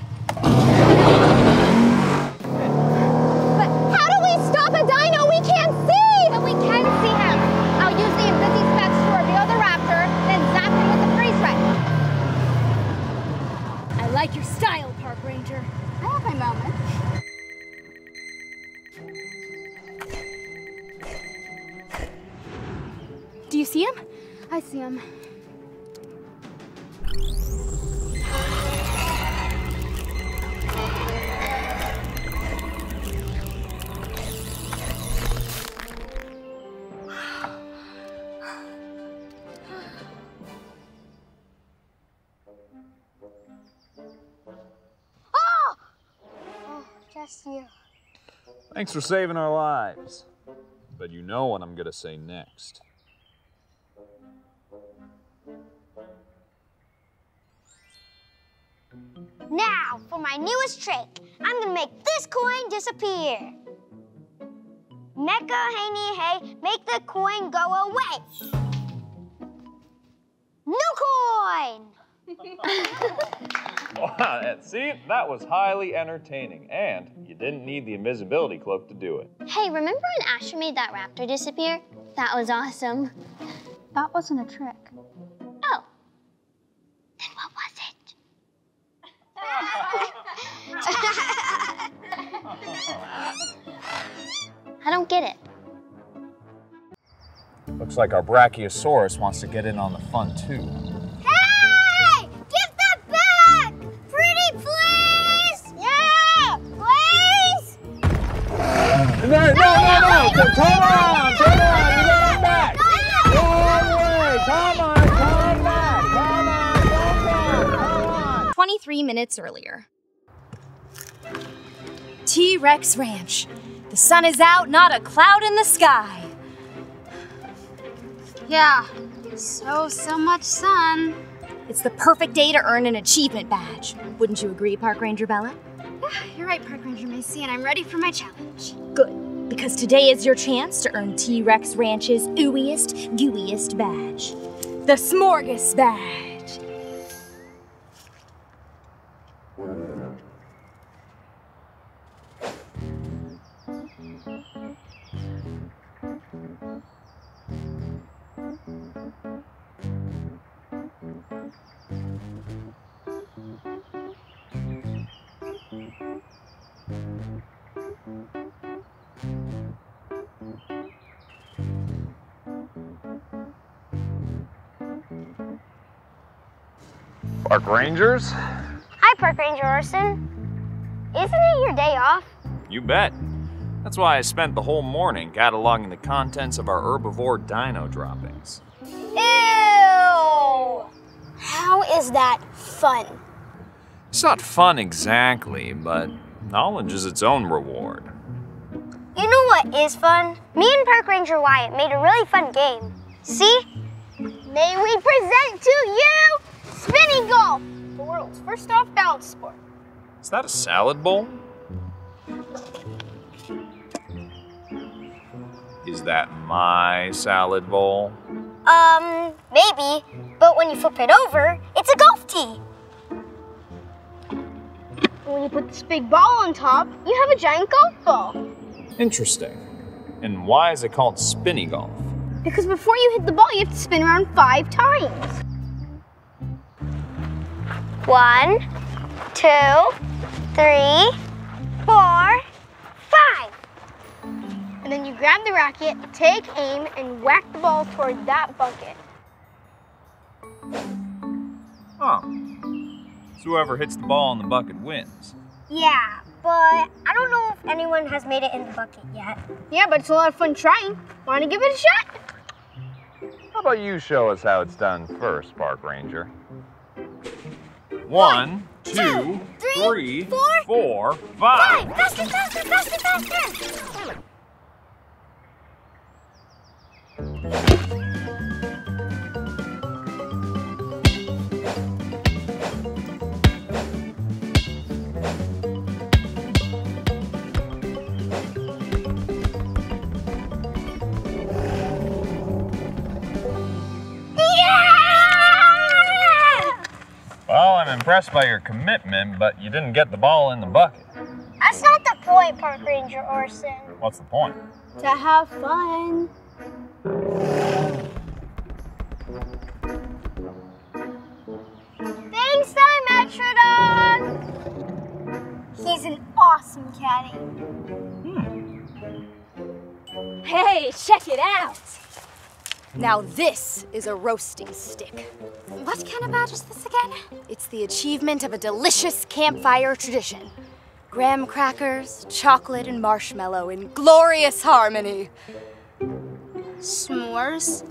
Thanks for saving our lives. But you know what I'm gonna say next. Now, for my newest trick. I'm gonna make this coin disappear. Mecha Haney Hey, make the coin go away. New coin! Wow, see, that was highly entertaining, and you didn't need the invisibility cloak to do it. Hey, remember when Asher made that raptor disappear? That was awesome. That wasn't a trick. Oh. Then what was it? I don't get it. Looks like our Brachiosaurus wants to get in on the fun too. No, no, no, no! Come on! Come on! You got him back! Wrong way! Come on! Come back! Come on! Come on! Come on! 23 minutes earlier. T Rex Ranch. The sun is out, not a cloud in the sky. Yeah. So, so much sun. It's the perfect day to earn an achievement badge. Wouldn't you agree, Park Ranger Bella? Yeah, you're right, Park Ranger Maisie, and I'm ready for my challenge. Good, because today is your chance to earn T Rex Ranch's ooeyest, gooeyest badge the Smorgas Badge. Park Rangers? Hi, Park Ranger Orson. Isn't it your day off? You bet. That's why I spent the whole morning cataloging the contents of our herbivore dino droppings. Ew! How is that fun? It's not fun exactly, but knowledge is its own reward. You know what is fun? Me and Park Ranger Wyatt made a really fun game. See? May we present to you spinning golf, the world's first off balance sport. Is that a salad bowl? Is that my salad bowl? Um, maybe, but when you flip it over, it's a golf tee. When when you put this big ball on top, you have a giant golf ball. Interesting. And why is it called spinny golf? Because before you hit the ball, you have to spin around five times. One, two, three, four, five. And then you grab the racket, take aim, and whack the ball toward that bucket. Huh. So whoever hits the ball in the bucket wins. Yeah, but I don't know if anyone has made it in the bucket yet. Yeah, but it's a lot of fun trying. Want to give it a shot? How about you show us how it's done first, Park Ranger? One, two, three, four, five. Faster, faster, faster, faster! Well, I'm impressed by your commitment, but you didn't get the ball in the bucket. That's not the point, Park Ranger Orson. What's the point? To have fun. Thanks, Dimetrodon! He's an awesome caddy. Hmm. Hey, check it out! Now this is a roasting stick. What kind of badge is this again? It's the achievement of a delicious campfire tradition. Graham crackers, chocolate, and marshmallow in glorious harmony. S'mores?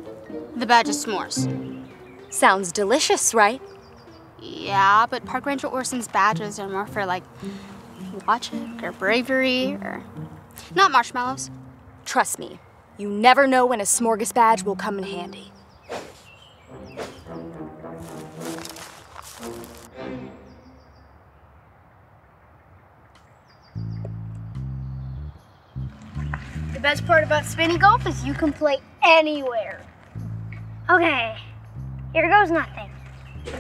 The badge is s'mores. Sounds delicious, right? Yeah, but Park Ranger Orson's badges are more for like logic or bravery or not marshmallows. Trust me, you never know when a smorgas badge will come in handy. The best part about spinning golf is you can play anywhere. Okay, here goes nothing.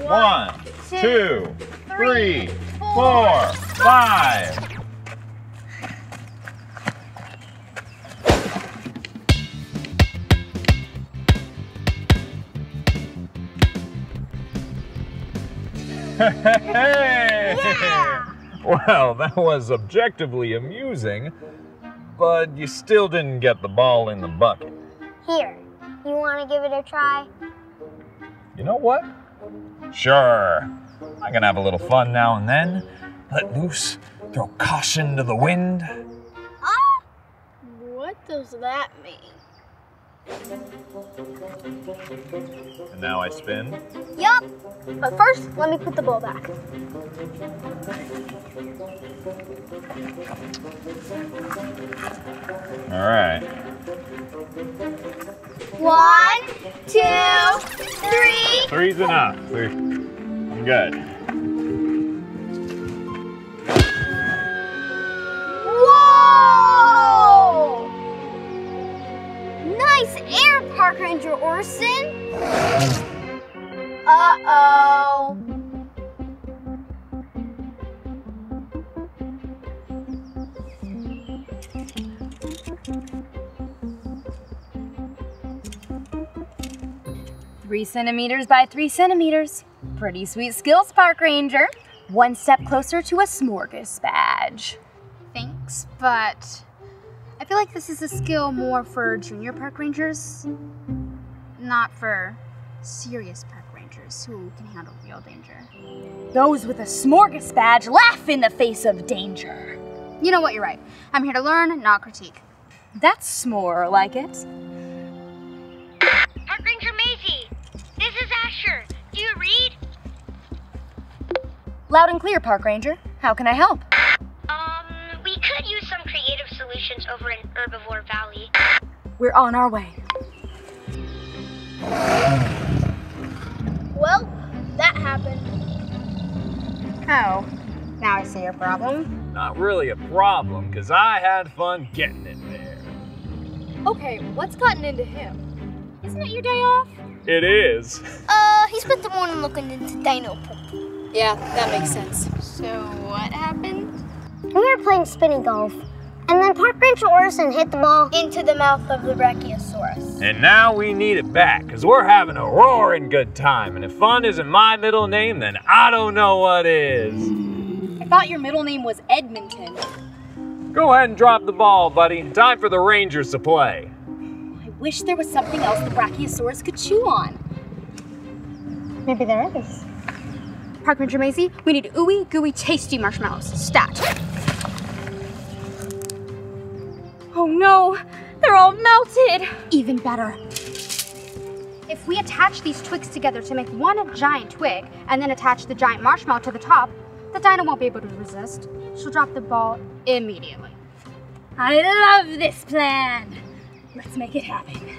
One, two, three, four, five. Hey! Well, that was objectively amusing, but you still didn't get the ball in the bucket. Here, you want to give it a try? You know what? Sure. I can have a little fun now and then. Let loose, throw caution to the wind. Ah! What does that mean? And now I spin. Yup. But first, let me put the ball back. All right. One, two, three. Three's enough. Three. I'm good. Whoa! Nice air, Park Ranger Orson. Uh-oh. Three centimeters by three centimeters. Pretty sweet skills, Park Ranger. One step closer to a smorgas badge. Thanks, but I feel like this is a skill more for junior park rangers, not for serious park rangers who can handle real danger. Those with a smorgas badge laugh in the face of danger. You know what? You're right. I'm here to learn, not critique. That's more like it. Park Ranger Maisie, this is Asher. Do you read? Loud and clear, Park Ranger. How can I help? Creative solutions over in Herbivore Valley. We're on our way. Well, that happened. Oh, now I see your problem. Not really a problem, because I had fun getting it there. Okay, what's gotten into him? Isn't it your day off? It is. Uh, he spent the morning looking into dino poop. Yeah, that makes sense. So what happened? We were playing spinning golf, and then Park Ranger Orson hit the ball into the mouth of the Brachiosaurus. And now we need it back, because we're having a roaring good time. And if fun isn't my middle name, then I don't know what is. I thought your middle name was Edmonton. Go ahead and drop the ball, buddy. Time for the Rangers to play. I wish there was something else the Brachiosaurus could chew on. Maybe there is. Park Ranger Maisie, we need ooey gooey tasty marshmallows. Stat. Oh no, they're all melted. Even better. If we attach these twigs together to make one giant twig and then attach the giant marshmallow to the top, the dino won't be able to resist. She'll drop the ball immediately. I love this plan. Let's make it happen.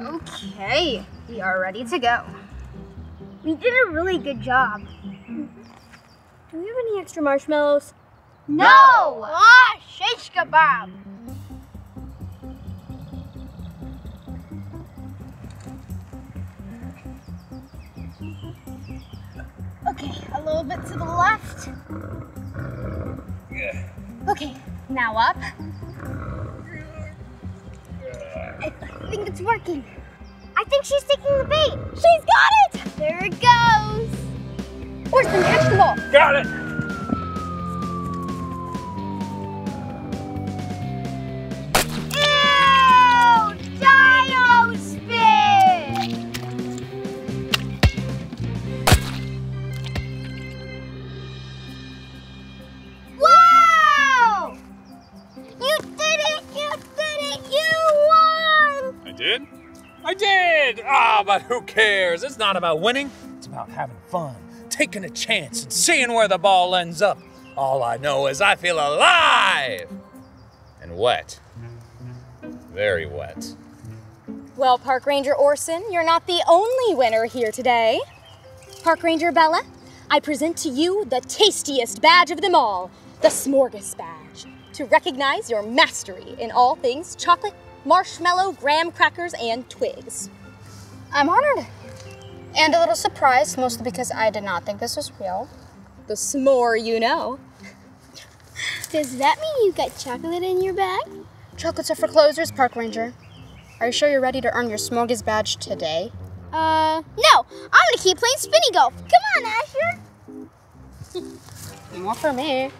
Okay, we are ready to go. We did a really good job. Do we have any extra marshmallows? No! Ah, shish kebab! Okay, a little bit to the left. Okay, now up. I think it's working. I think she's taking the bait. She's got it! There it goes. Orson, catch the ball. Got it. Ew! Dino! Wow! You did it! You did it! You won! I did? I did! Ah, but who cares? It's not about winning, it's about having fun, taking a chance, and seeing where the ball ends up. All I know is I feel alive! And wet. Very wet. Well, Park Ranger Orson, you're not the only winner here today. Park Ranger Bella, I present to you the tastiest badge of them all, the Smorgas Badge, to recognize your mastery in all things chocolate, marshmallow, graham crackers, and twigs. I'm honored. And a little surprised, mostly because I did not think this was real. The s'more you know. Does that mean you got chocolate in your bag? Chocolates are for closers, Park Ranger. Are you sure you're ready to earn your Smorgas badge today? Uh, no. I'm gonna keep playing spinny golf. Come on, Asher. More for me.